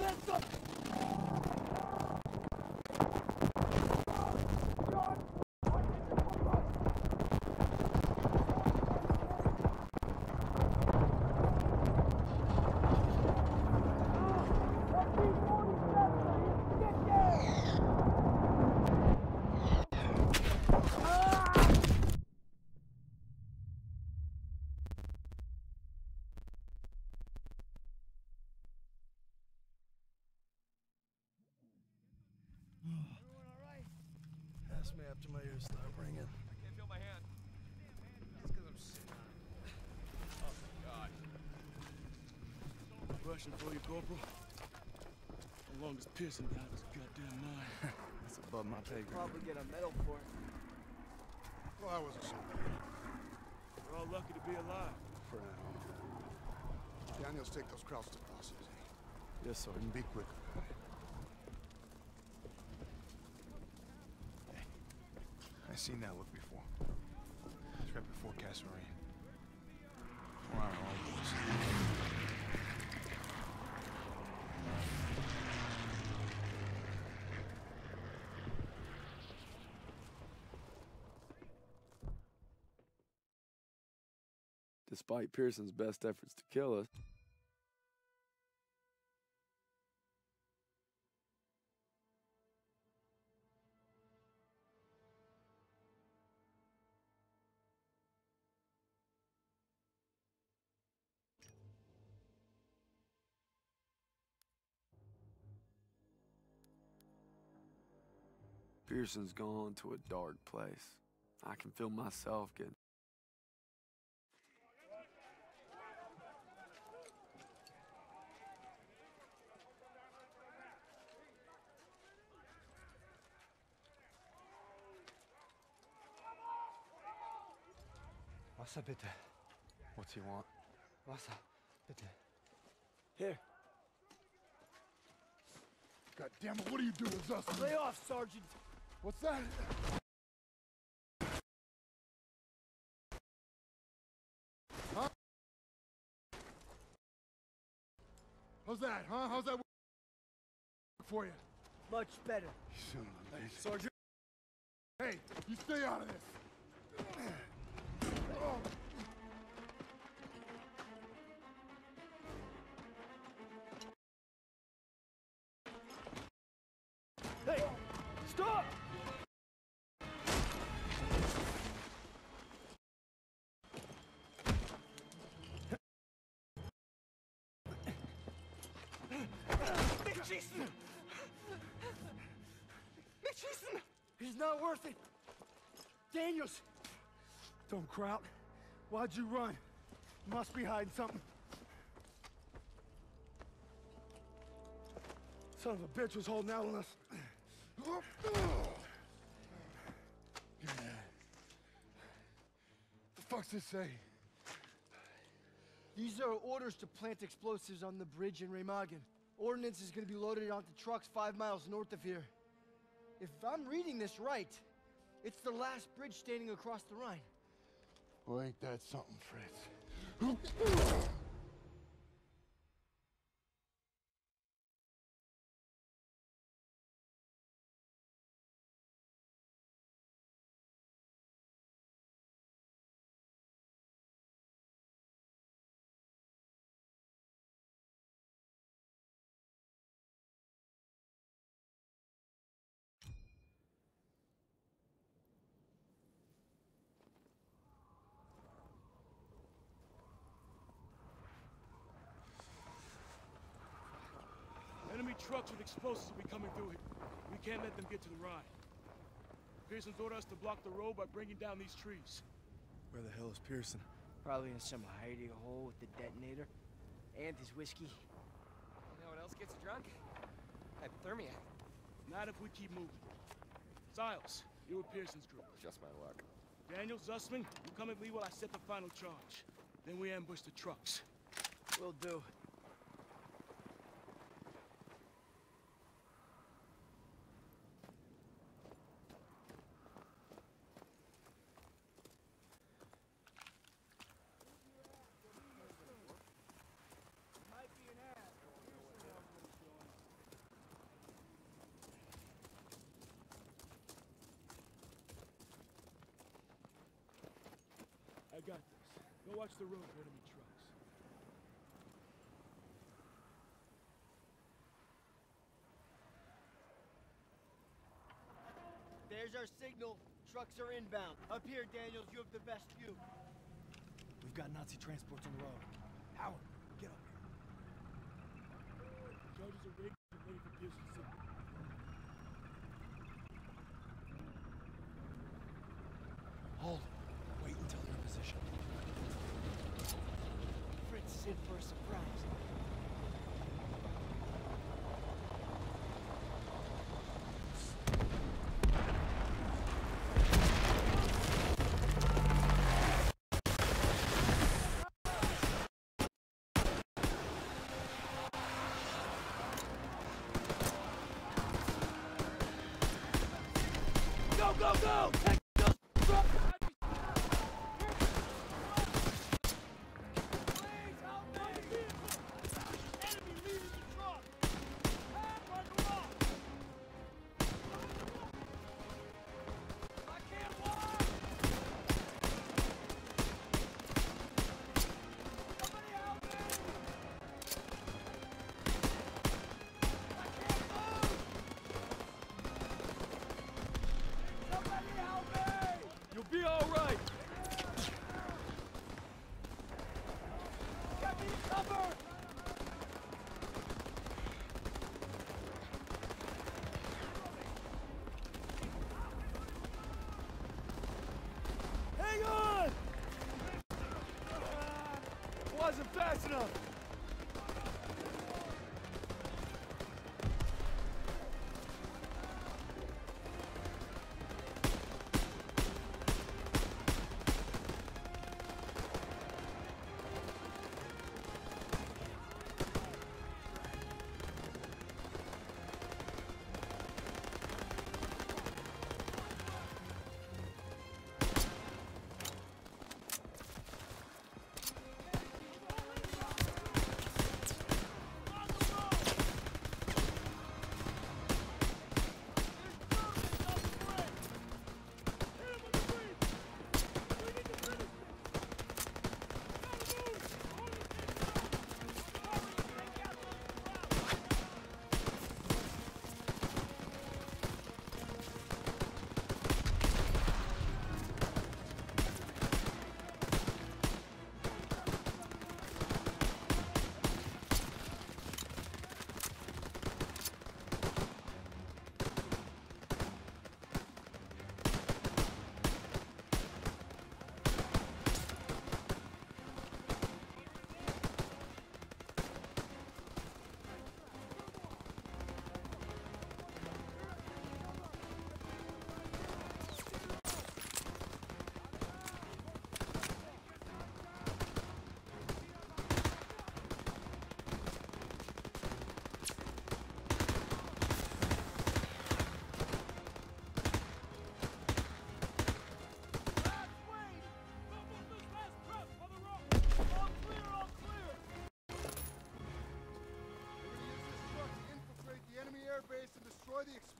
Give me your best up! Pass me my ears start ringing. I can't feel my hand. It's because I'm sitting on it. Oh, my God. Question for you, Corporal. How long has Pierson been out of his goddamn mind? That's above my pay grade. Probably get a medal for it. Well, I wasn't so bad. We're all lucky to be alive. For now. Daniels, take those Krauts to process. Yes, sir. And be quick. I seen that look before. It's right before. We're our own boys. Despite Pierson's best efforts to kill us, Pierson's gone to a dark place. I can feel myself getting. Wasser bitte. What's he want? Wasser, bitte. Here. God damn it, what are you doing, Zussman? Lay off, Sergeant. What's that? Huh? How's that, huh? How's that work for you? Much better. Son of a bitch. Sergeant! Hey, you stay out of this! Oh. McJason! McJason! He's not worth it! Daniels! Don't Kraut. Why'd you run? Must be hiding something. Son of a bitch was holding out on us. The fuck's this say? These are orders to plant explosives on the bridge in Remagen. Ordnance is gonna be loaded onto trucks five miles north of here. If I'm reading this right, it's the last bridge standing across the Rhine. Well, ain't that something, Fritz? Enemy trucks with explosives will be coming through here. We can't let them get to the ride. Pierson's ordered us to block the road by bringing down these trees. Where the hell is Pierson? Probably in some hiding hole with the detonator. And his whiskey. You know what else gets you drunk? Hypothermia. Not if we keep moving. Stiles, you're with Pierson's group. Just my luck. Daniel, Zussman, you come at me while I set the final charge. Then we ambush the trucks. Will do. I got this. Go watch the road for enemy trucks. There's our signal. Trucks are inbound. Up here, Daniels, you have the best view. We've got Nazi transports on the road. Howard, get up here. Charges are rigged and ready for Pierson Go, go, Wasn't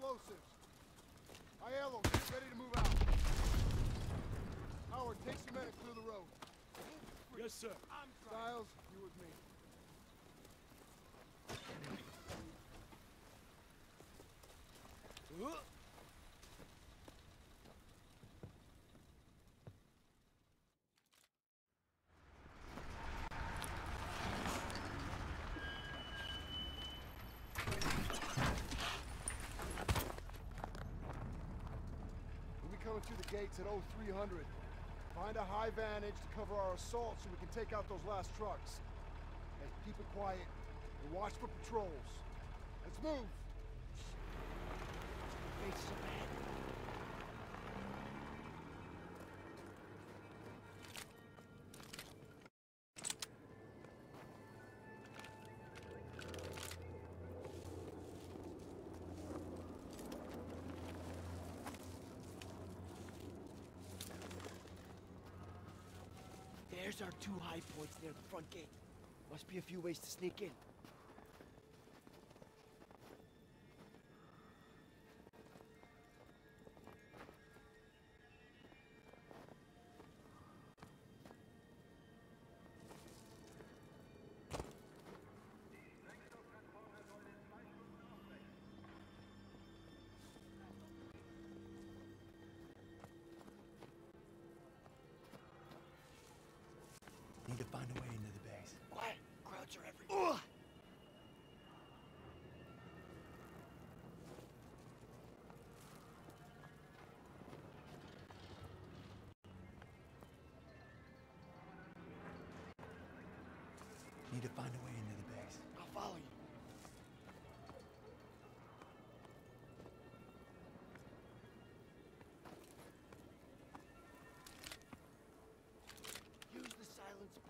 explosives. Aiello, get ready to move out. Howard, take men and clear the road. Yes, sir. Stiles, you with me. We'll be coming through the gates at 0300. Find a high vantage to cover our assault so we can take out those last trucks. Hey, keep it quiet and watch for patrols. Let's move! Thanks, man. There's our two high points near the front gate. Must be a few ways to sneak in.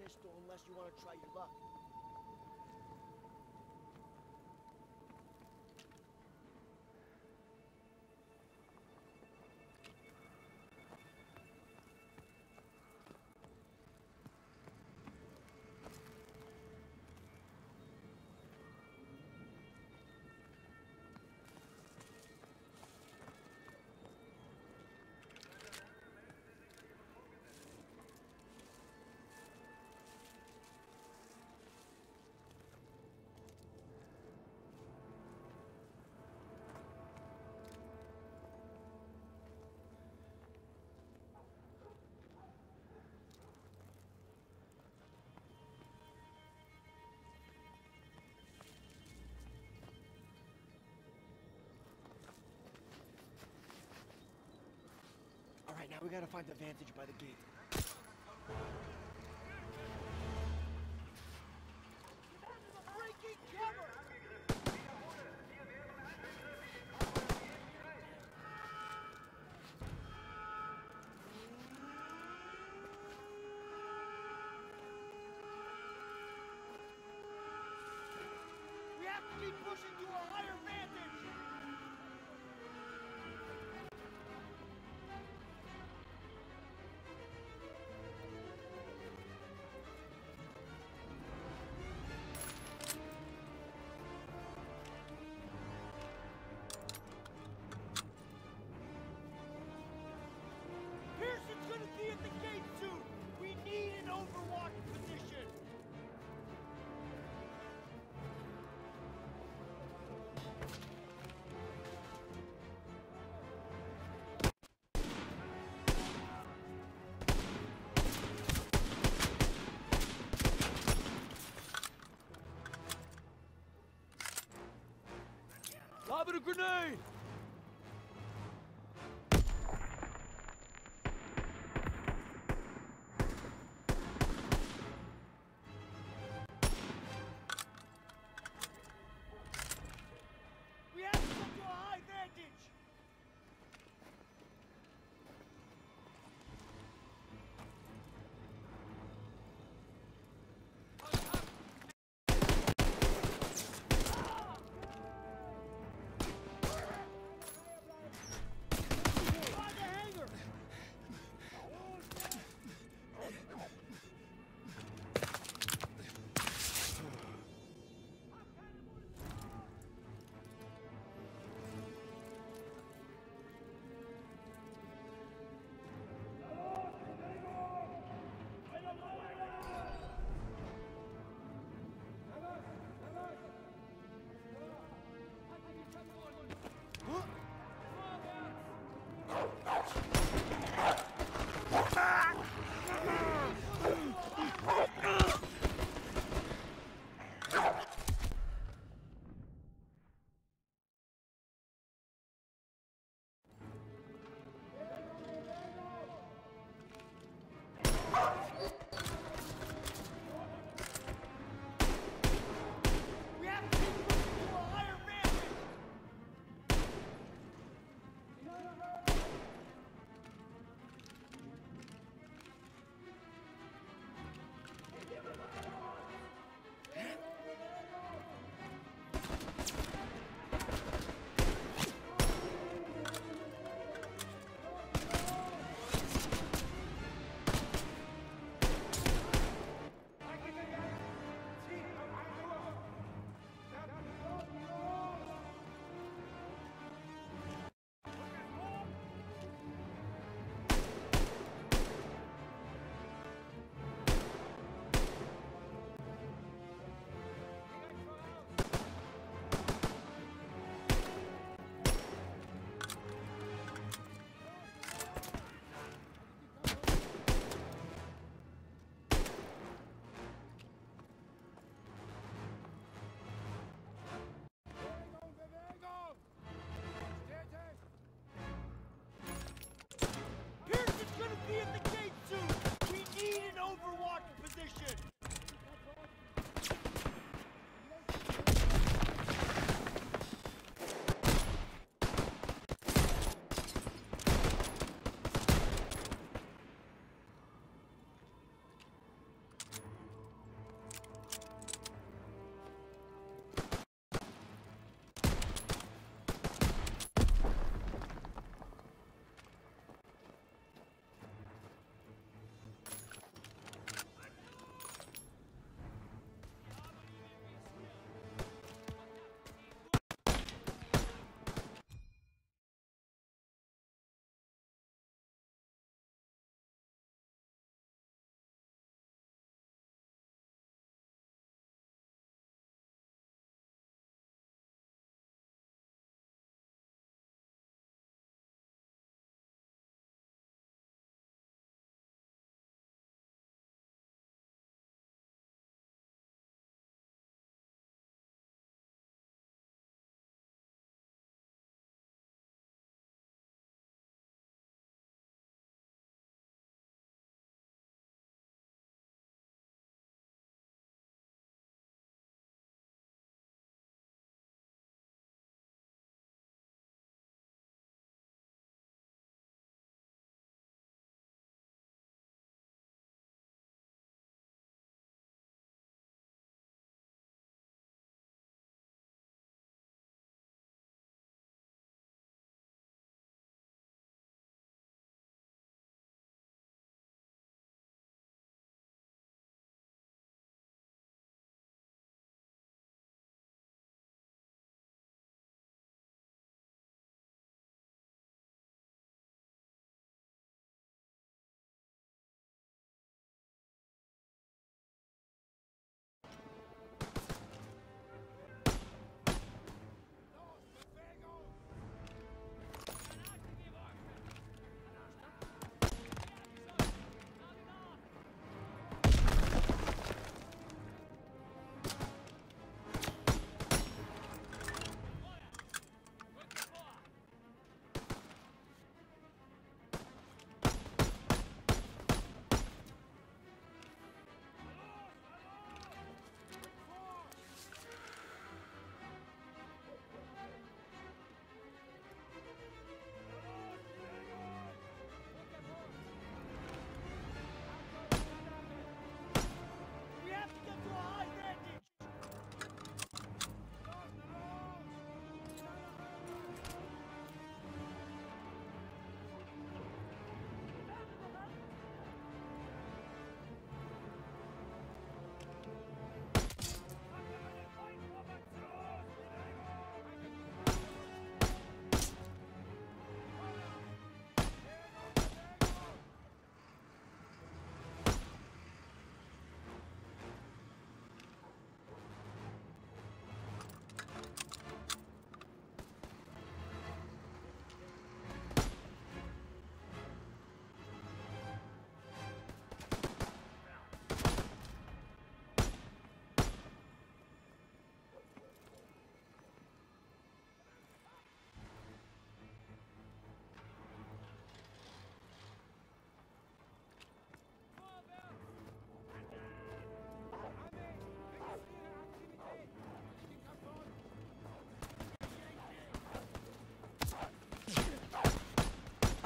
Cristo we gotta find the vantage by the gate. We have to cover! pushing you on! grenade!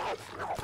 Oh,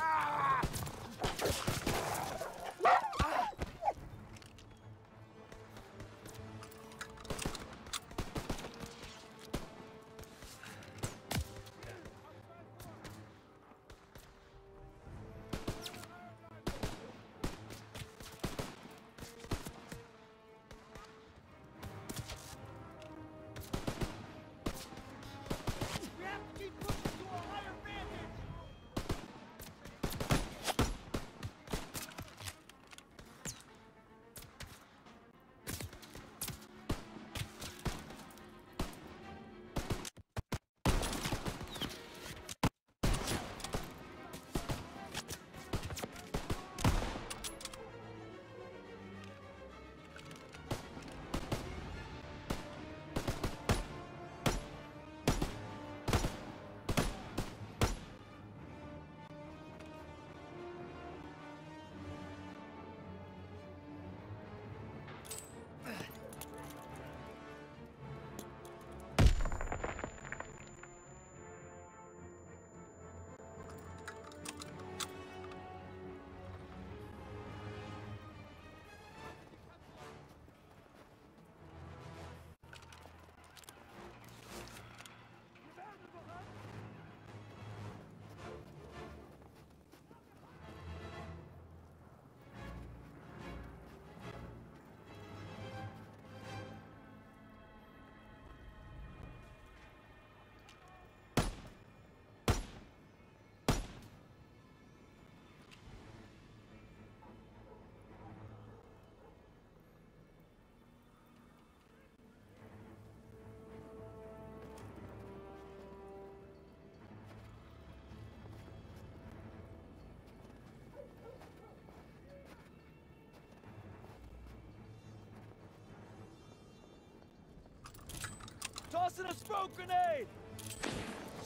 Tossing a smoke grenade!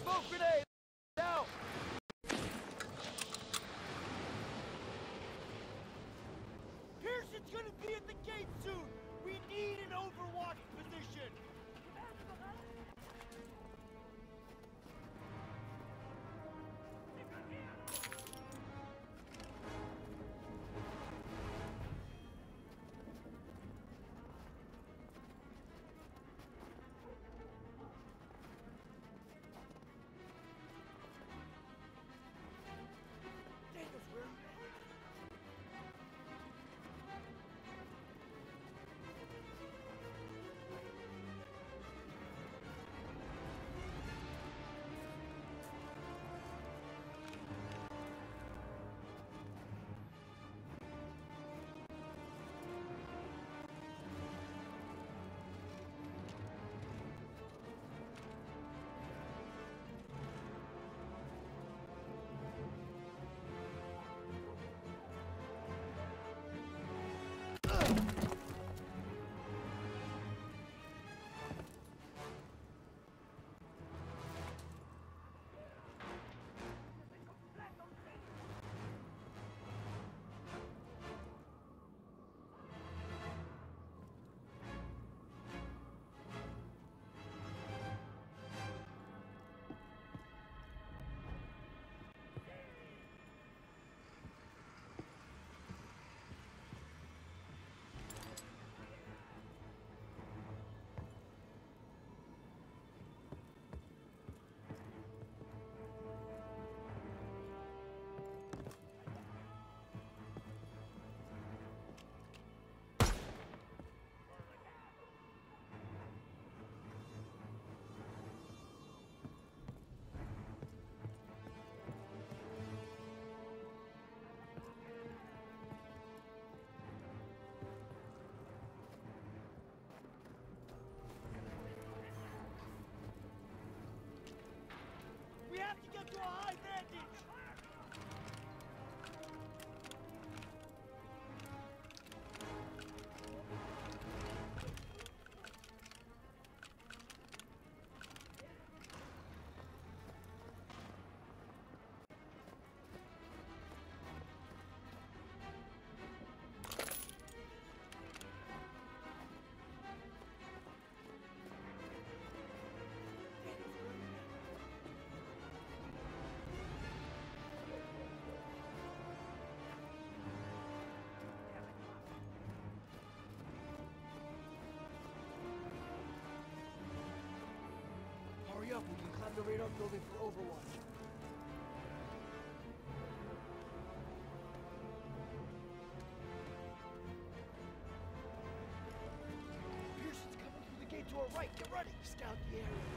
Smoke grenade! Out! Pierson's gonna be at the gate soon! We need an overwatch position! package. Hurry up, we can climb the radar building for Overwatch. Pierson's coming through the gate to our right. Get ready. Scout the area.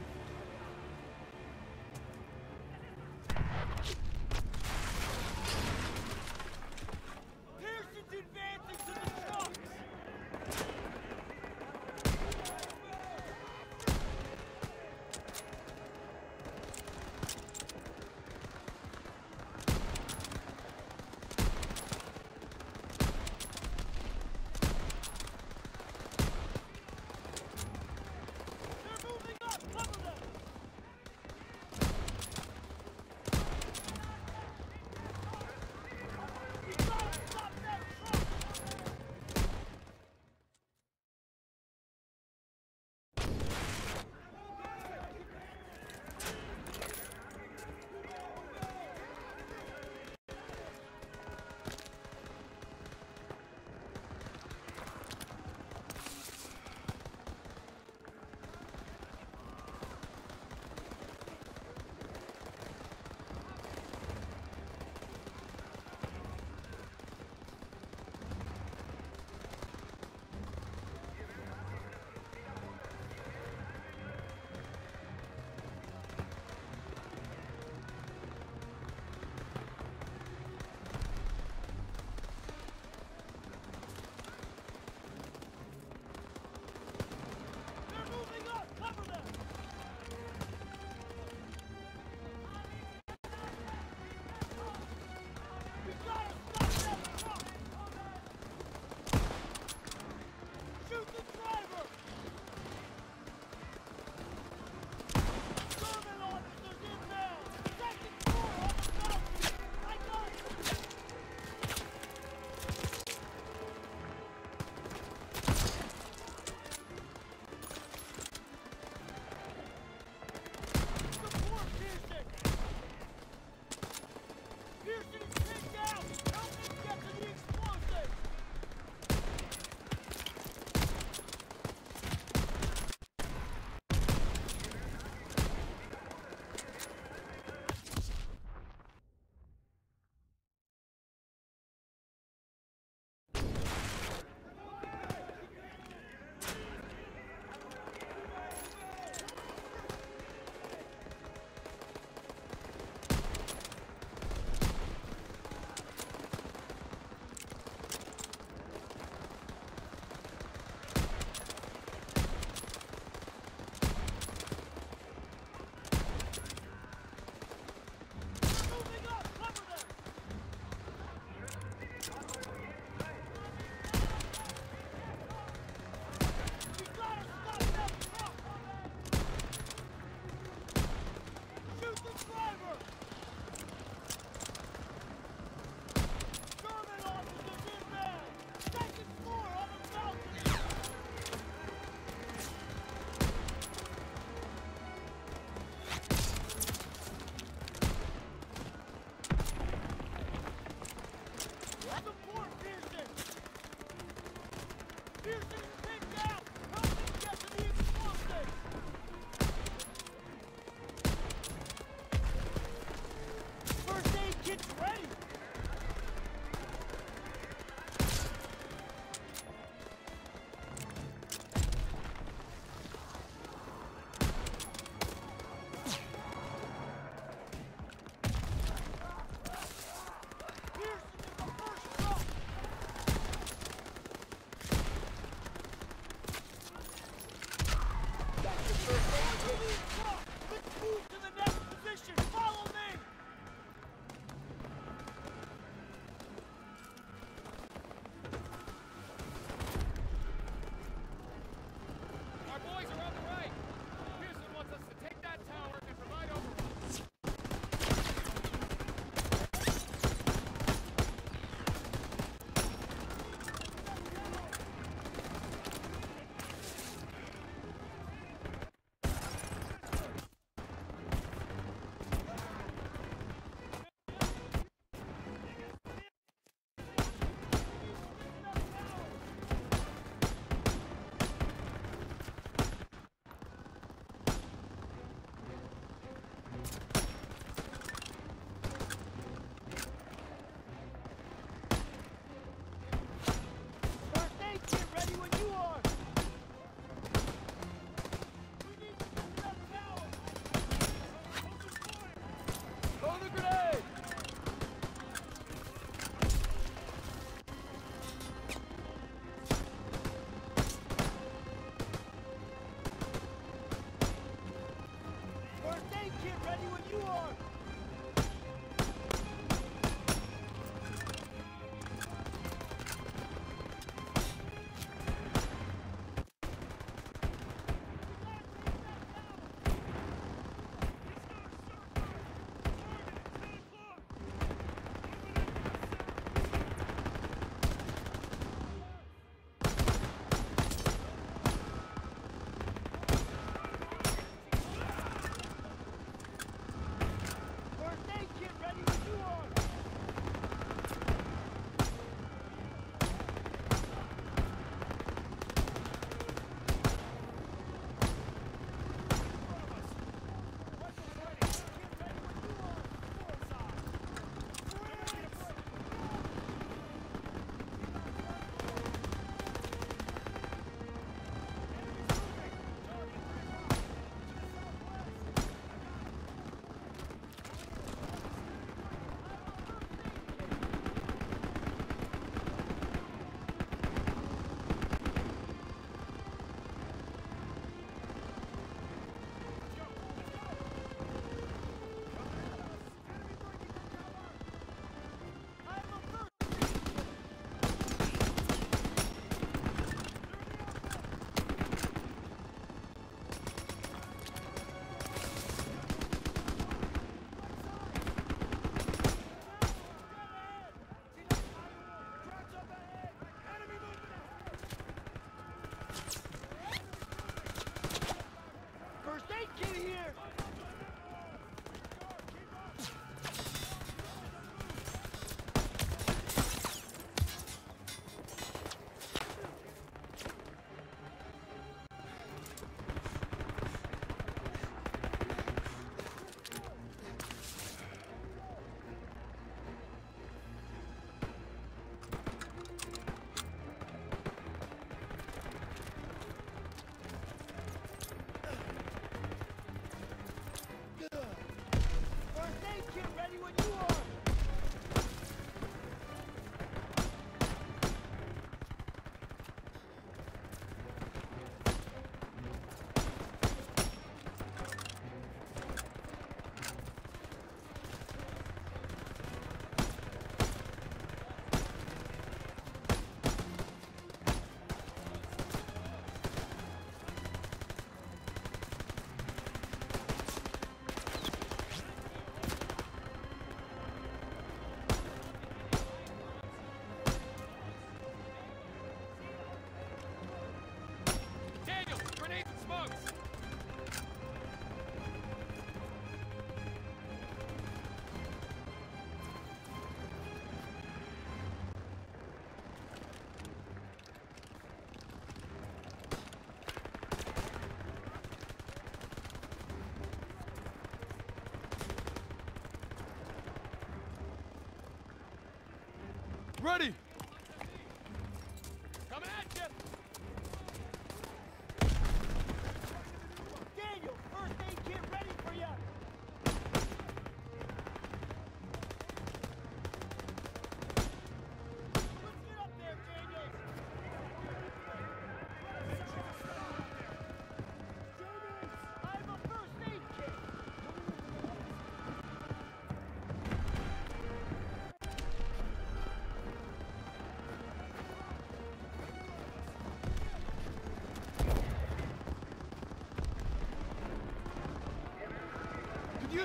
Ready!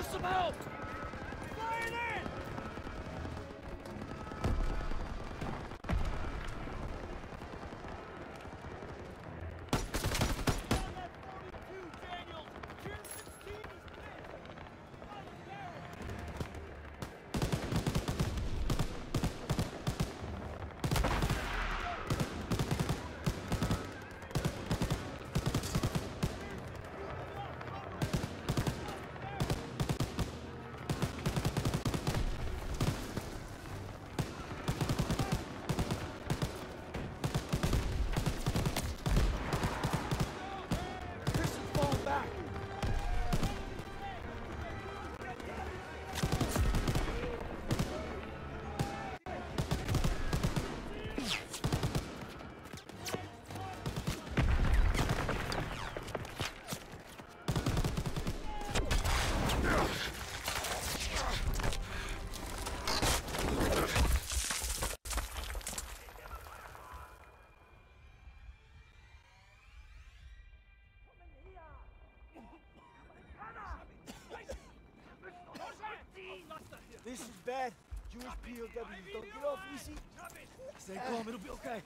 Some help! Bad. Jewish POWs don't get off easy. Stay calm, it'll be okay.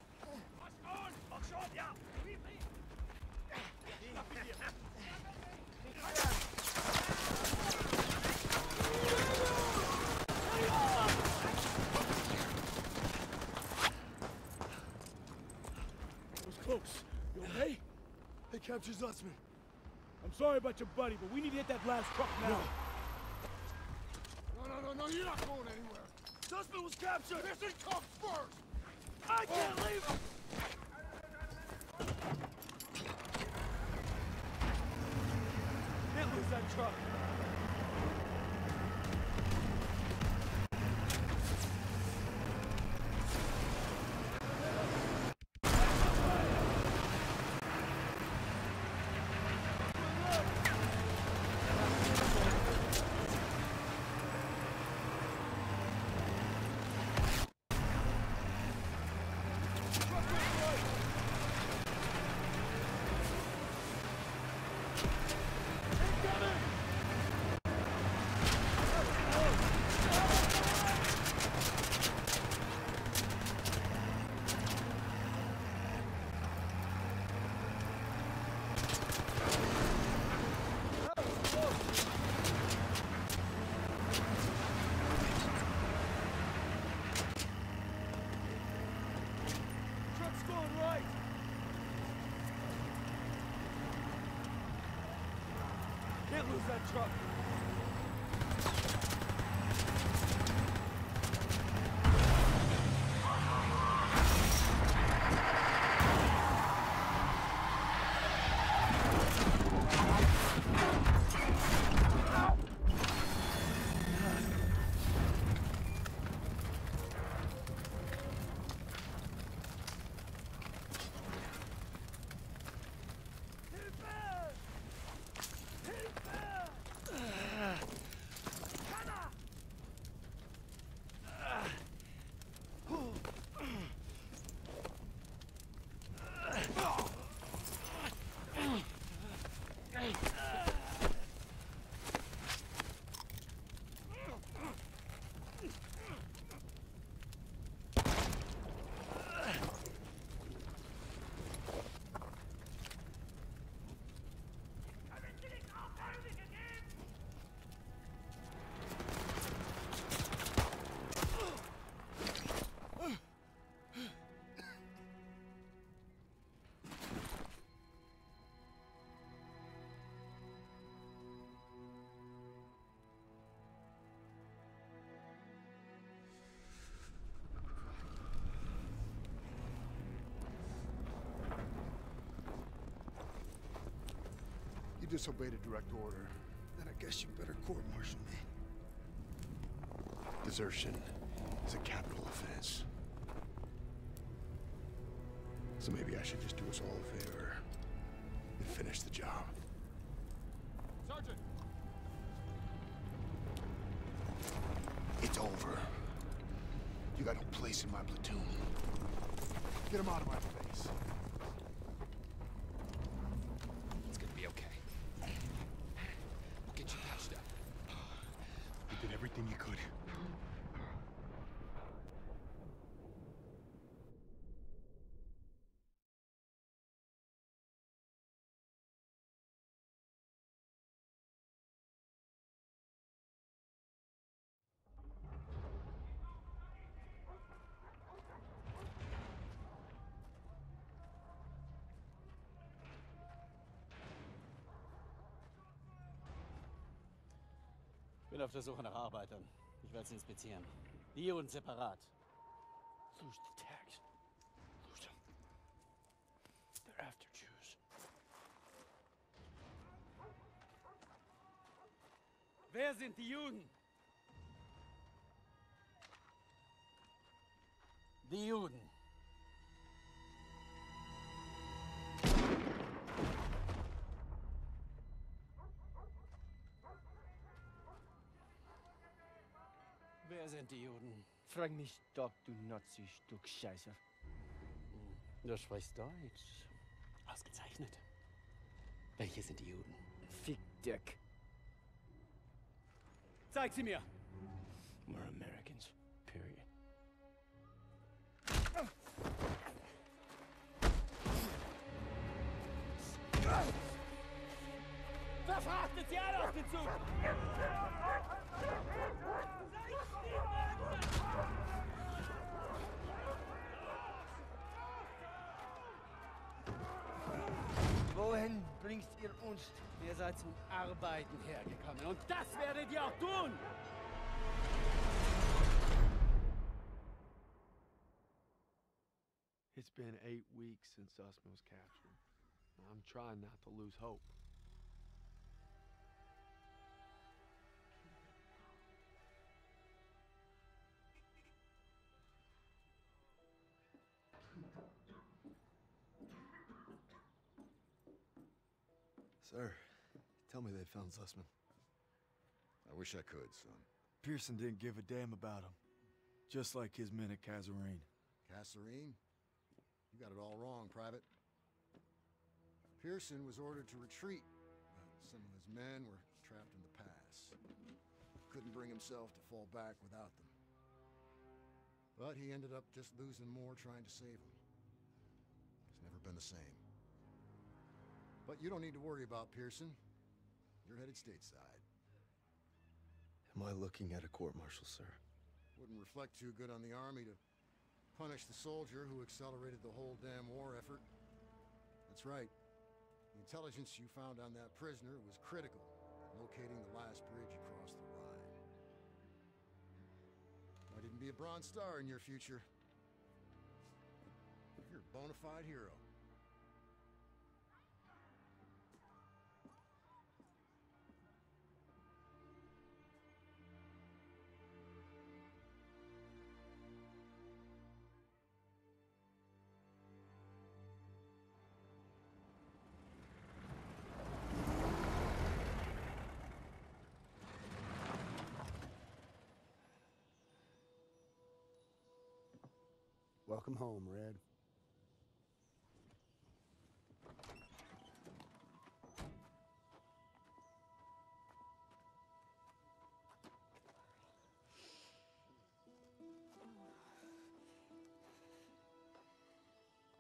It was close. You okay? They captured Zussman. I'm sorry about your buddy, but we need to hit that last truck now. No, no, no, you're not going anywhere. Zussman was captured! Mission comes first! I can't oh. leave him! Can't lose that truck. Truck's going right. Can't lose that truck. Disobeyed a direct order, then I guess you better court-martial me. Desertion is a capital offense. So maybe I should just do us all a favor and finish the job. Sergeant! It's over. You got no place in my platoon. Get him out of my face. Bin auf der Suche nach Arbeitern. Ich werde sie inspizieren. Hier und separat. Lose the tags. Lose them. They're after Jews. Wer sind die Juden? Wer sind die Juden? Frag mich doch, du Nazi-Stück Scheiße. Du sprichst Deutsch. Ausgezeichnet. Welche sind die Juden? Fick Dick. Zeig sie mir! We're Americans. Period. Verfrachtet sie alle auf den Zug! Wohin bringt ihr uns? Ihr seid zum Arbeiten hergekommen und das werdet ihr auch tun! It's been eight weeks since Sussman was captured. I'm trying not to lose hope. Sir, tell me they found Zussman. I wish I could, son. Pierson didn't give a damn about him. Just like his men at Kasserine. Kasserine? You got it all wrong, Private. Pierson was ordered to retreat, but some of his men were trapped in the pass. Couldn't bring himself to fall back without them. But he ended up just losing more trying to save them. It's never been the same. But you don't need to worry about Pierson. You're headed stateside. Am I looking at a court-martial, sir? Wouldn't reflect too good on the Army to punish the soldier who accelerated the whole damn war effort. That's right. The intelligence you found on that prisoner was critical in locating the last bridge across the Rhine. I didn't be a Bronze Star in your future. You're a bona fide hero. Welcome home, Red.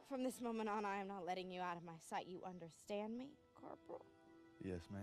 From this moment on, I am not letting you out of my sight. You understand me, Corporal? Yes, ma'am.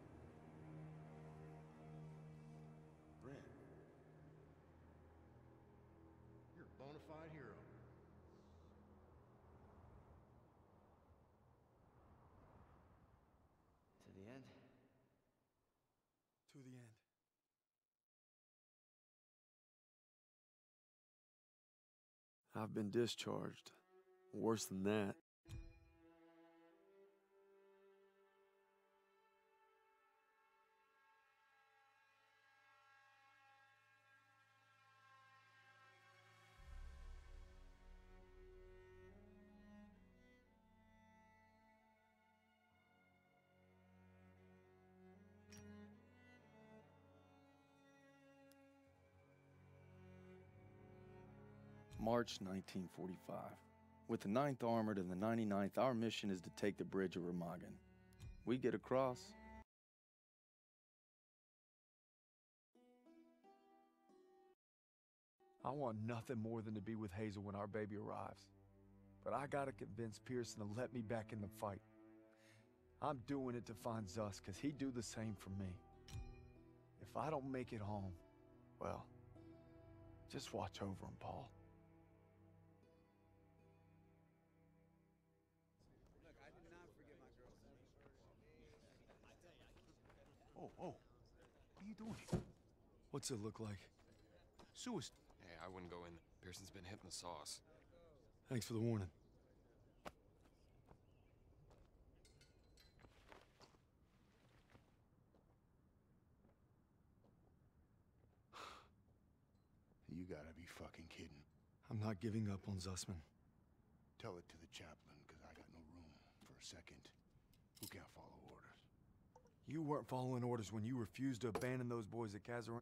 I've been discharged. Worse than that. March 1945. With the 9th Armored and the 99th, our mission is to take the bridge of Remagen. We get across. I want nothing more than to be with Hazel when our baby arrives. But I gotta convince Pierson to let me back in the fight. I'm doing it to find Zus, because he'd do the same for me. If I don't make it home, well, just watch over him, Paul. You doing? What's it look like? Suicide. Hey, I wouldn't go in. Pierson's been hitting the sauce. Thanks for the warning. You gotta be fucking kidding. I'm not giving up on Zussman. Tell it to the chaplain, because I got no room for a second. Who can't follow orders? You weren't following orders when you refused to abandon those boys at Kasserine.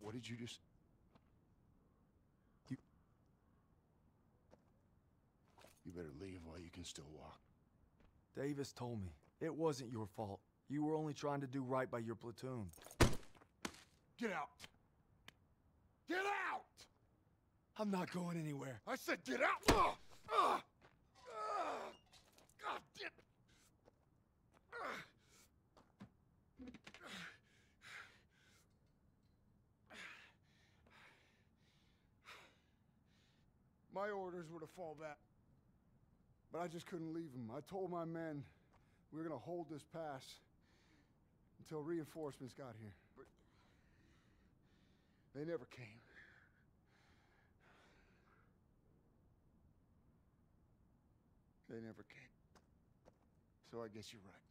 What did you just... You... You better leave while you can still walk. Davis told me. It wasn't your fault. You were only trying to do right by your platoon. Get out! Get out! I'm not going anywhere. I said get out! Ugh! Ugh! Ugh! God damn! My orders were to fall back. But I just couldn't leave them. I told my men we were gonna hold this pass until reinforcements got here. But they never came. They never came. So I guess you're right.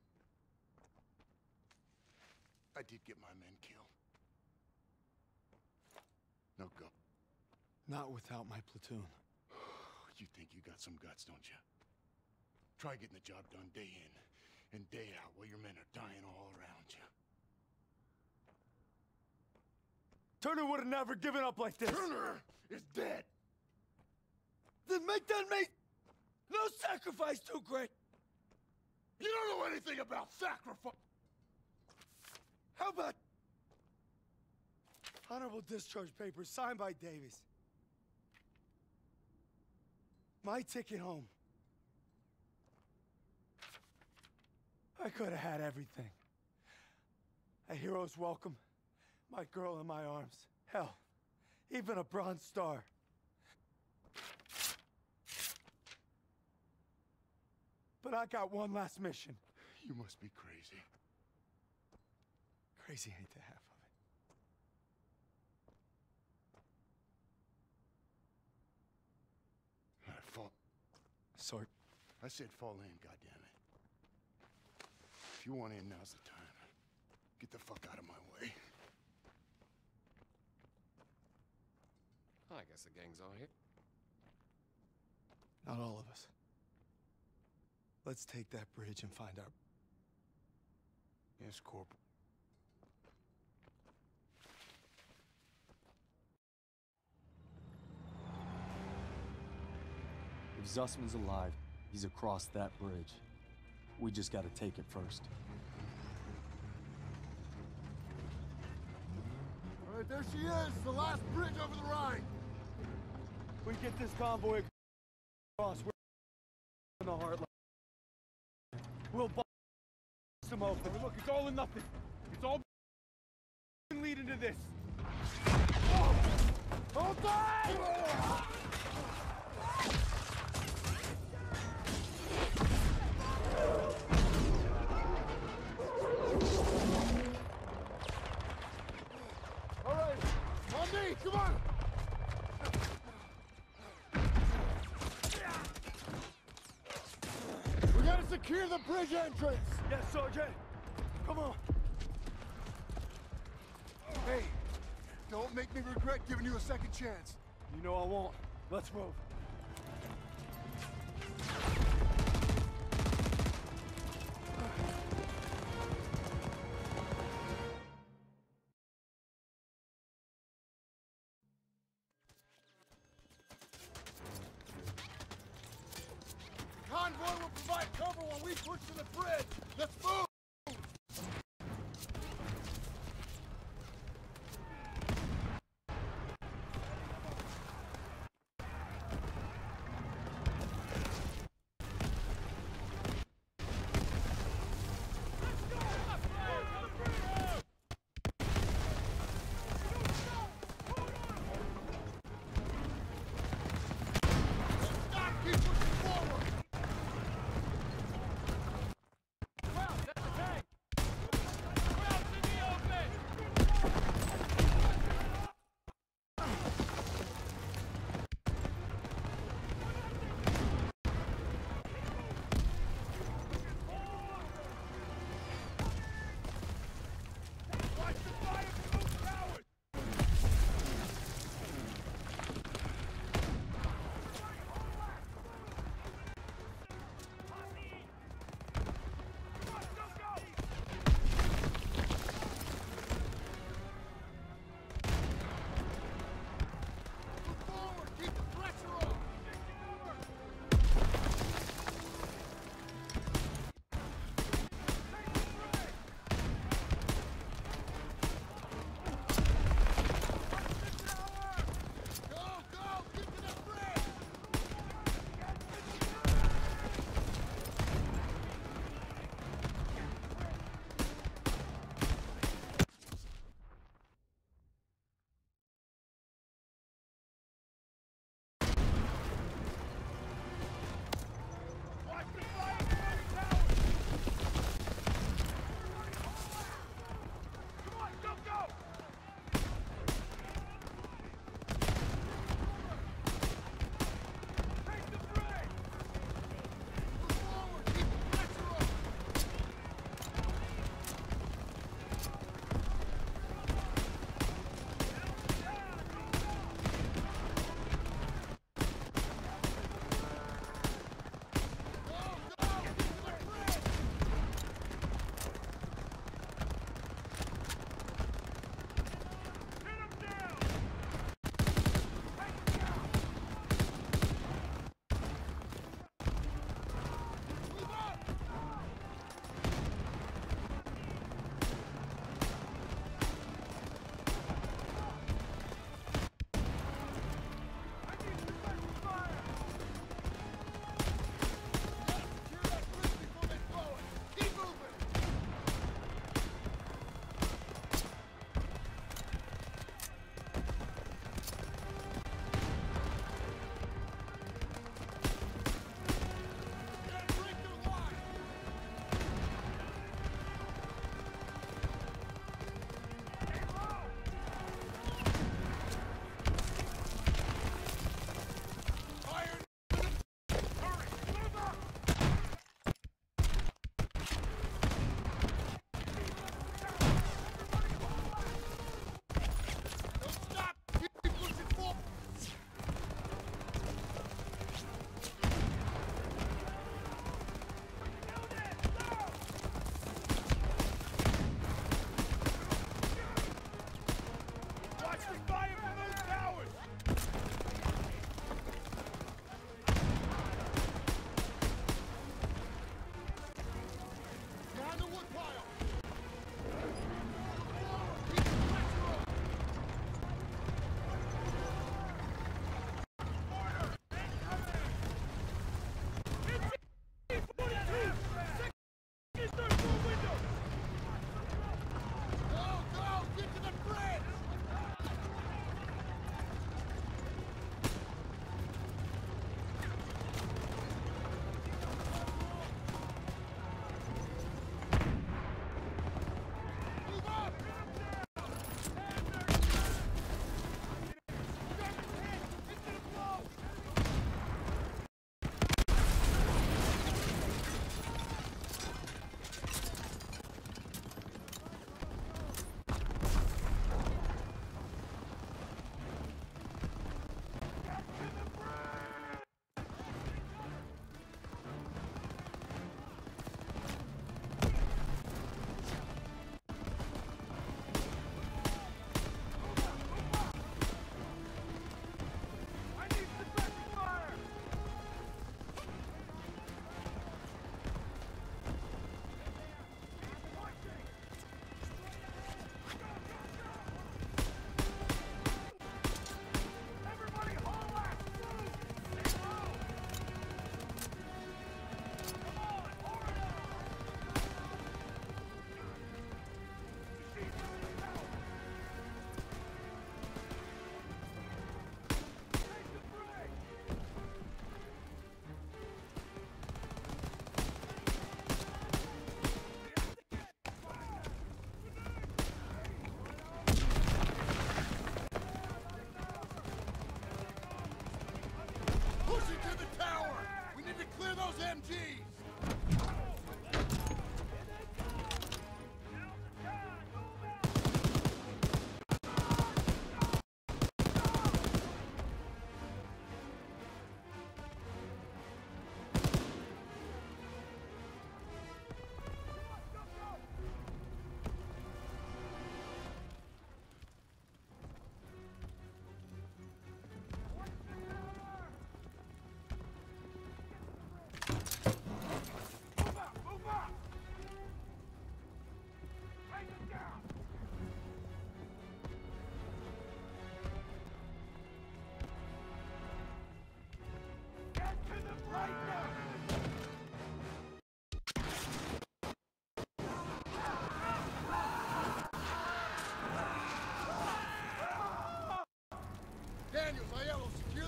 I did get my men killed. Now go. Not without my platoon. You think you got some guts, don't you? Try getting the job done day in and day out while your men are dying all around you. Turner would have never given up like this. Turner is dead. Then make that make no sacrifice too great. You don't know anything about sacrifice. How about honorable discharge papers signed by Davis? My ticket home. I could have had everything. A hero's welcome, my girl in my arms. Hell, even a Bronze Star. But I got one last mission. You must be crazy. Crazy ain't the half of it. I fall. Sorry. I said fall in, goddammit. If you want in, now's the time. Get the fuck out of my way. I guess the gang's all here. Not all of us. Let's take that bridge and find our Yes, Corporal. If Zussman's alive, he's across that bridge. We just gotta take it first. All right, there she is, the last bridge over the Rhine. We get this convoy across. We're in the heartland. We'll bust them open. Look, it's all or nothing. It's all leading to this. Oh! Hold on! Come on! We gotta secure the bridge entrance! Yes, Sergeant. Come on. Hey, don't make me regret giving you a second chance. You know I won't. Let's move. While to the bridge. Let's move!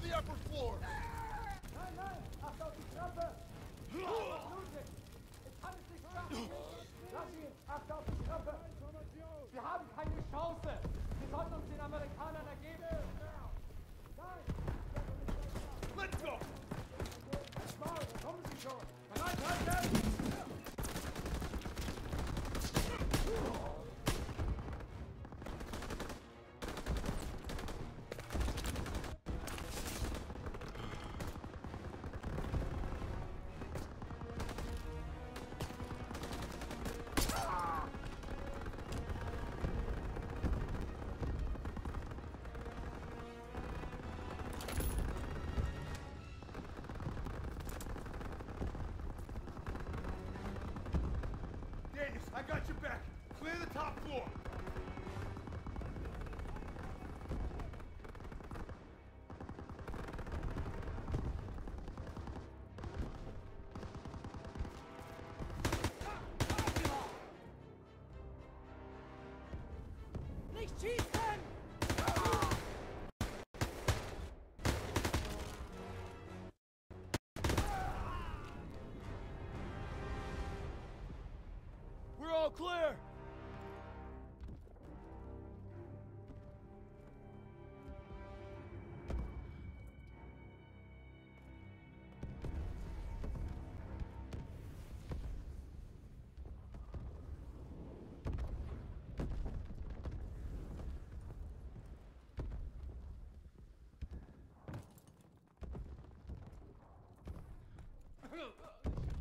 The upper I got your back. Clear the top floor. Nicht clear.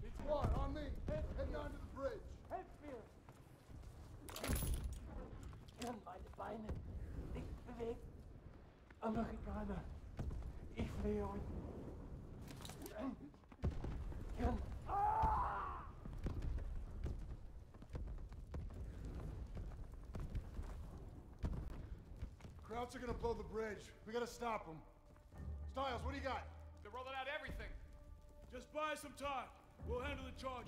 It's one, on me. Heading onto the bridge. Hirn, Amerikaner. Ich flehe euch. Hirn. Krauts are gonna blow the bridge. We gotta stop them. Stiles, what do you got? They're rolling out everything. Just buy some time. We'll handle the charge.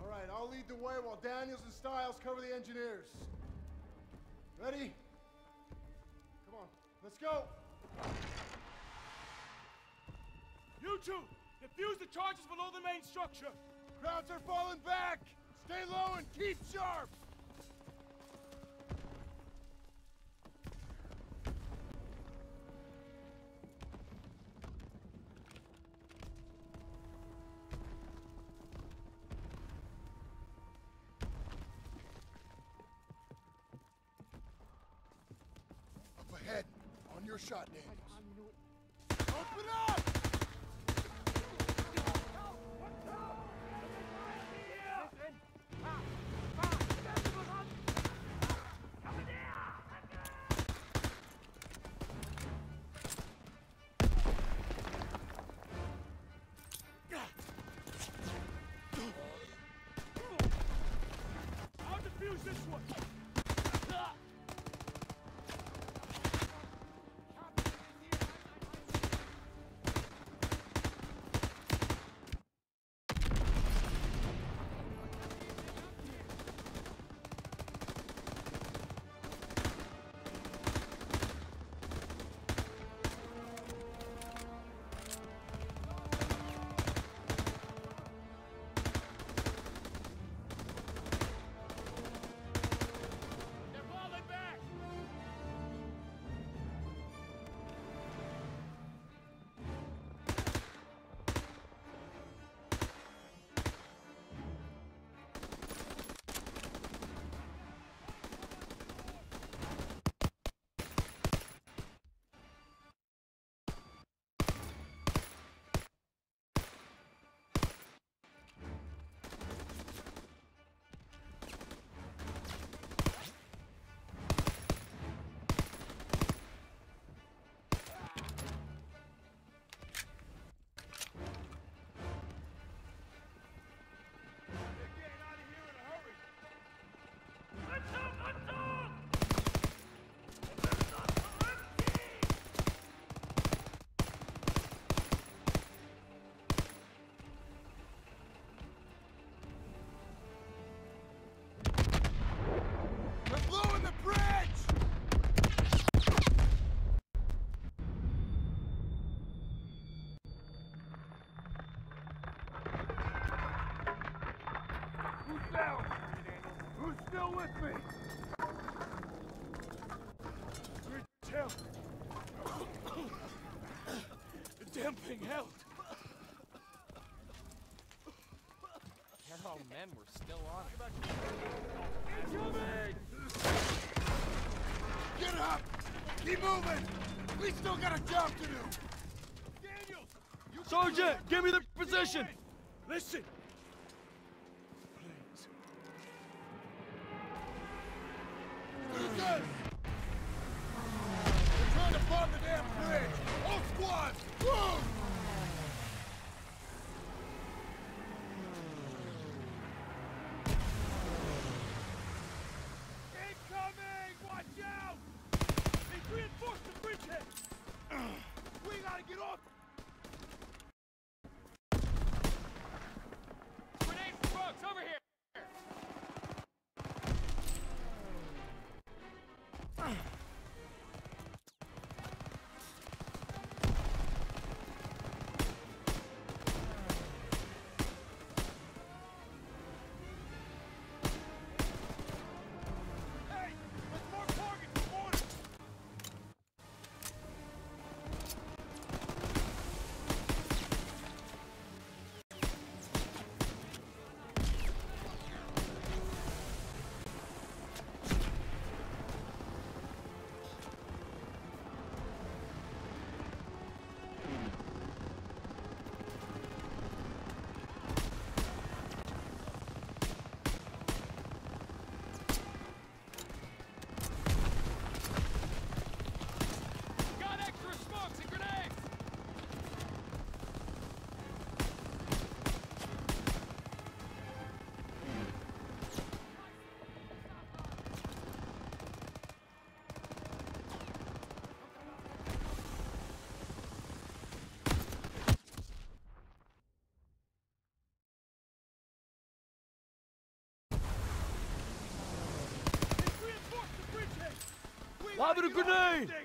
All right, I'll lead the way while Daniels and Stiles cover the engineers. Ready? Two, defuse the charges below the main structure. Krauts are falling back. Stay low and keep sharp. Defuse Camping out! Men were still on it. Incoming! Get up! Keep moving! We still got a job to do! Daniels! Sergeant, give me the position! Listen, Abre o grenade!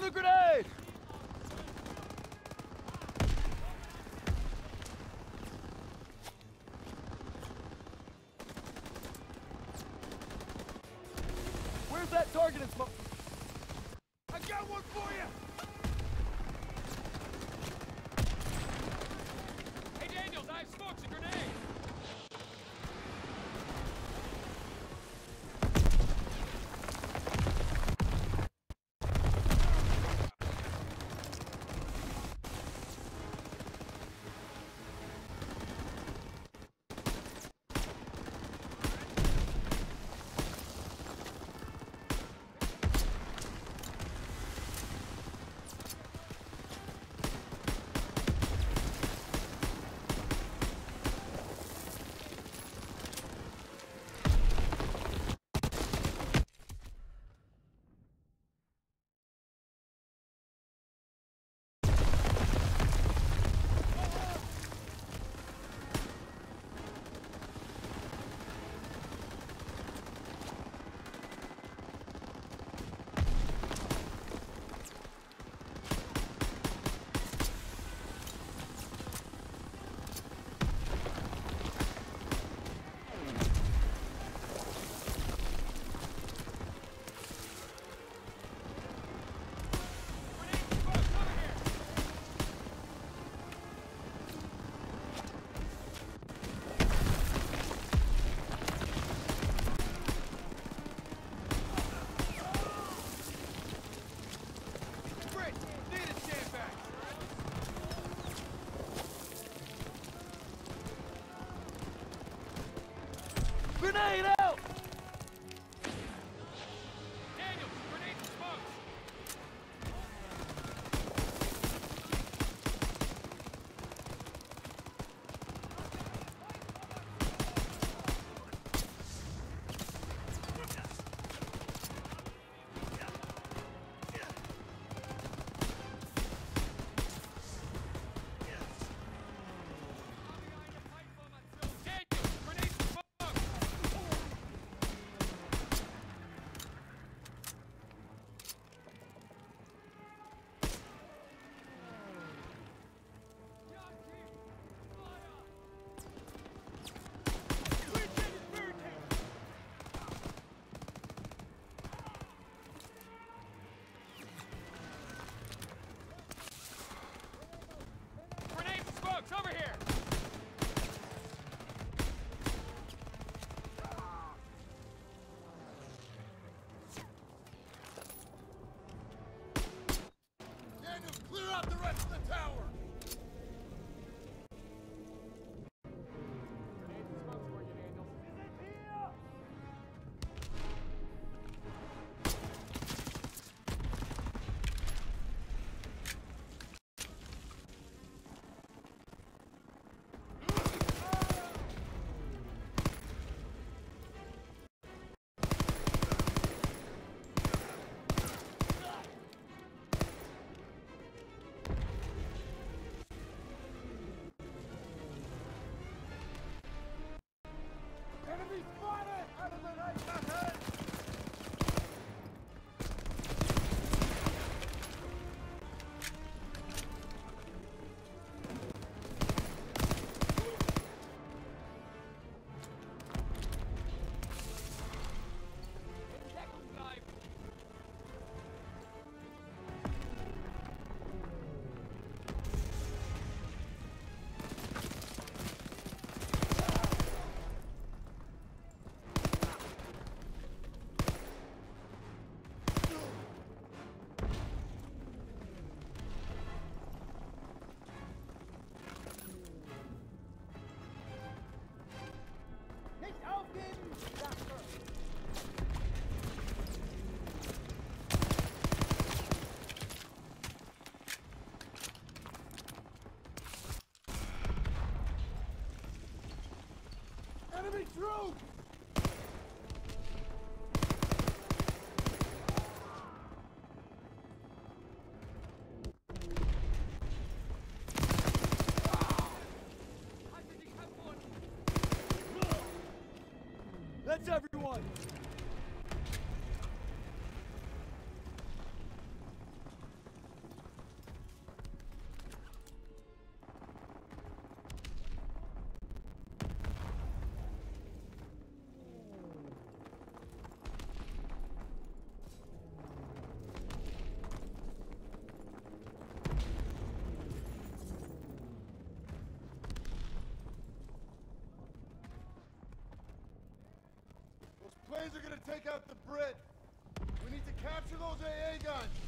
the grenade! Later! Enemy through! That's everyone! Take out the Brit. We need to capture those AA guns.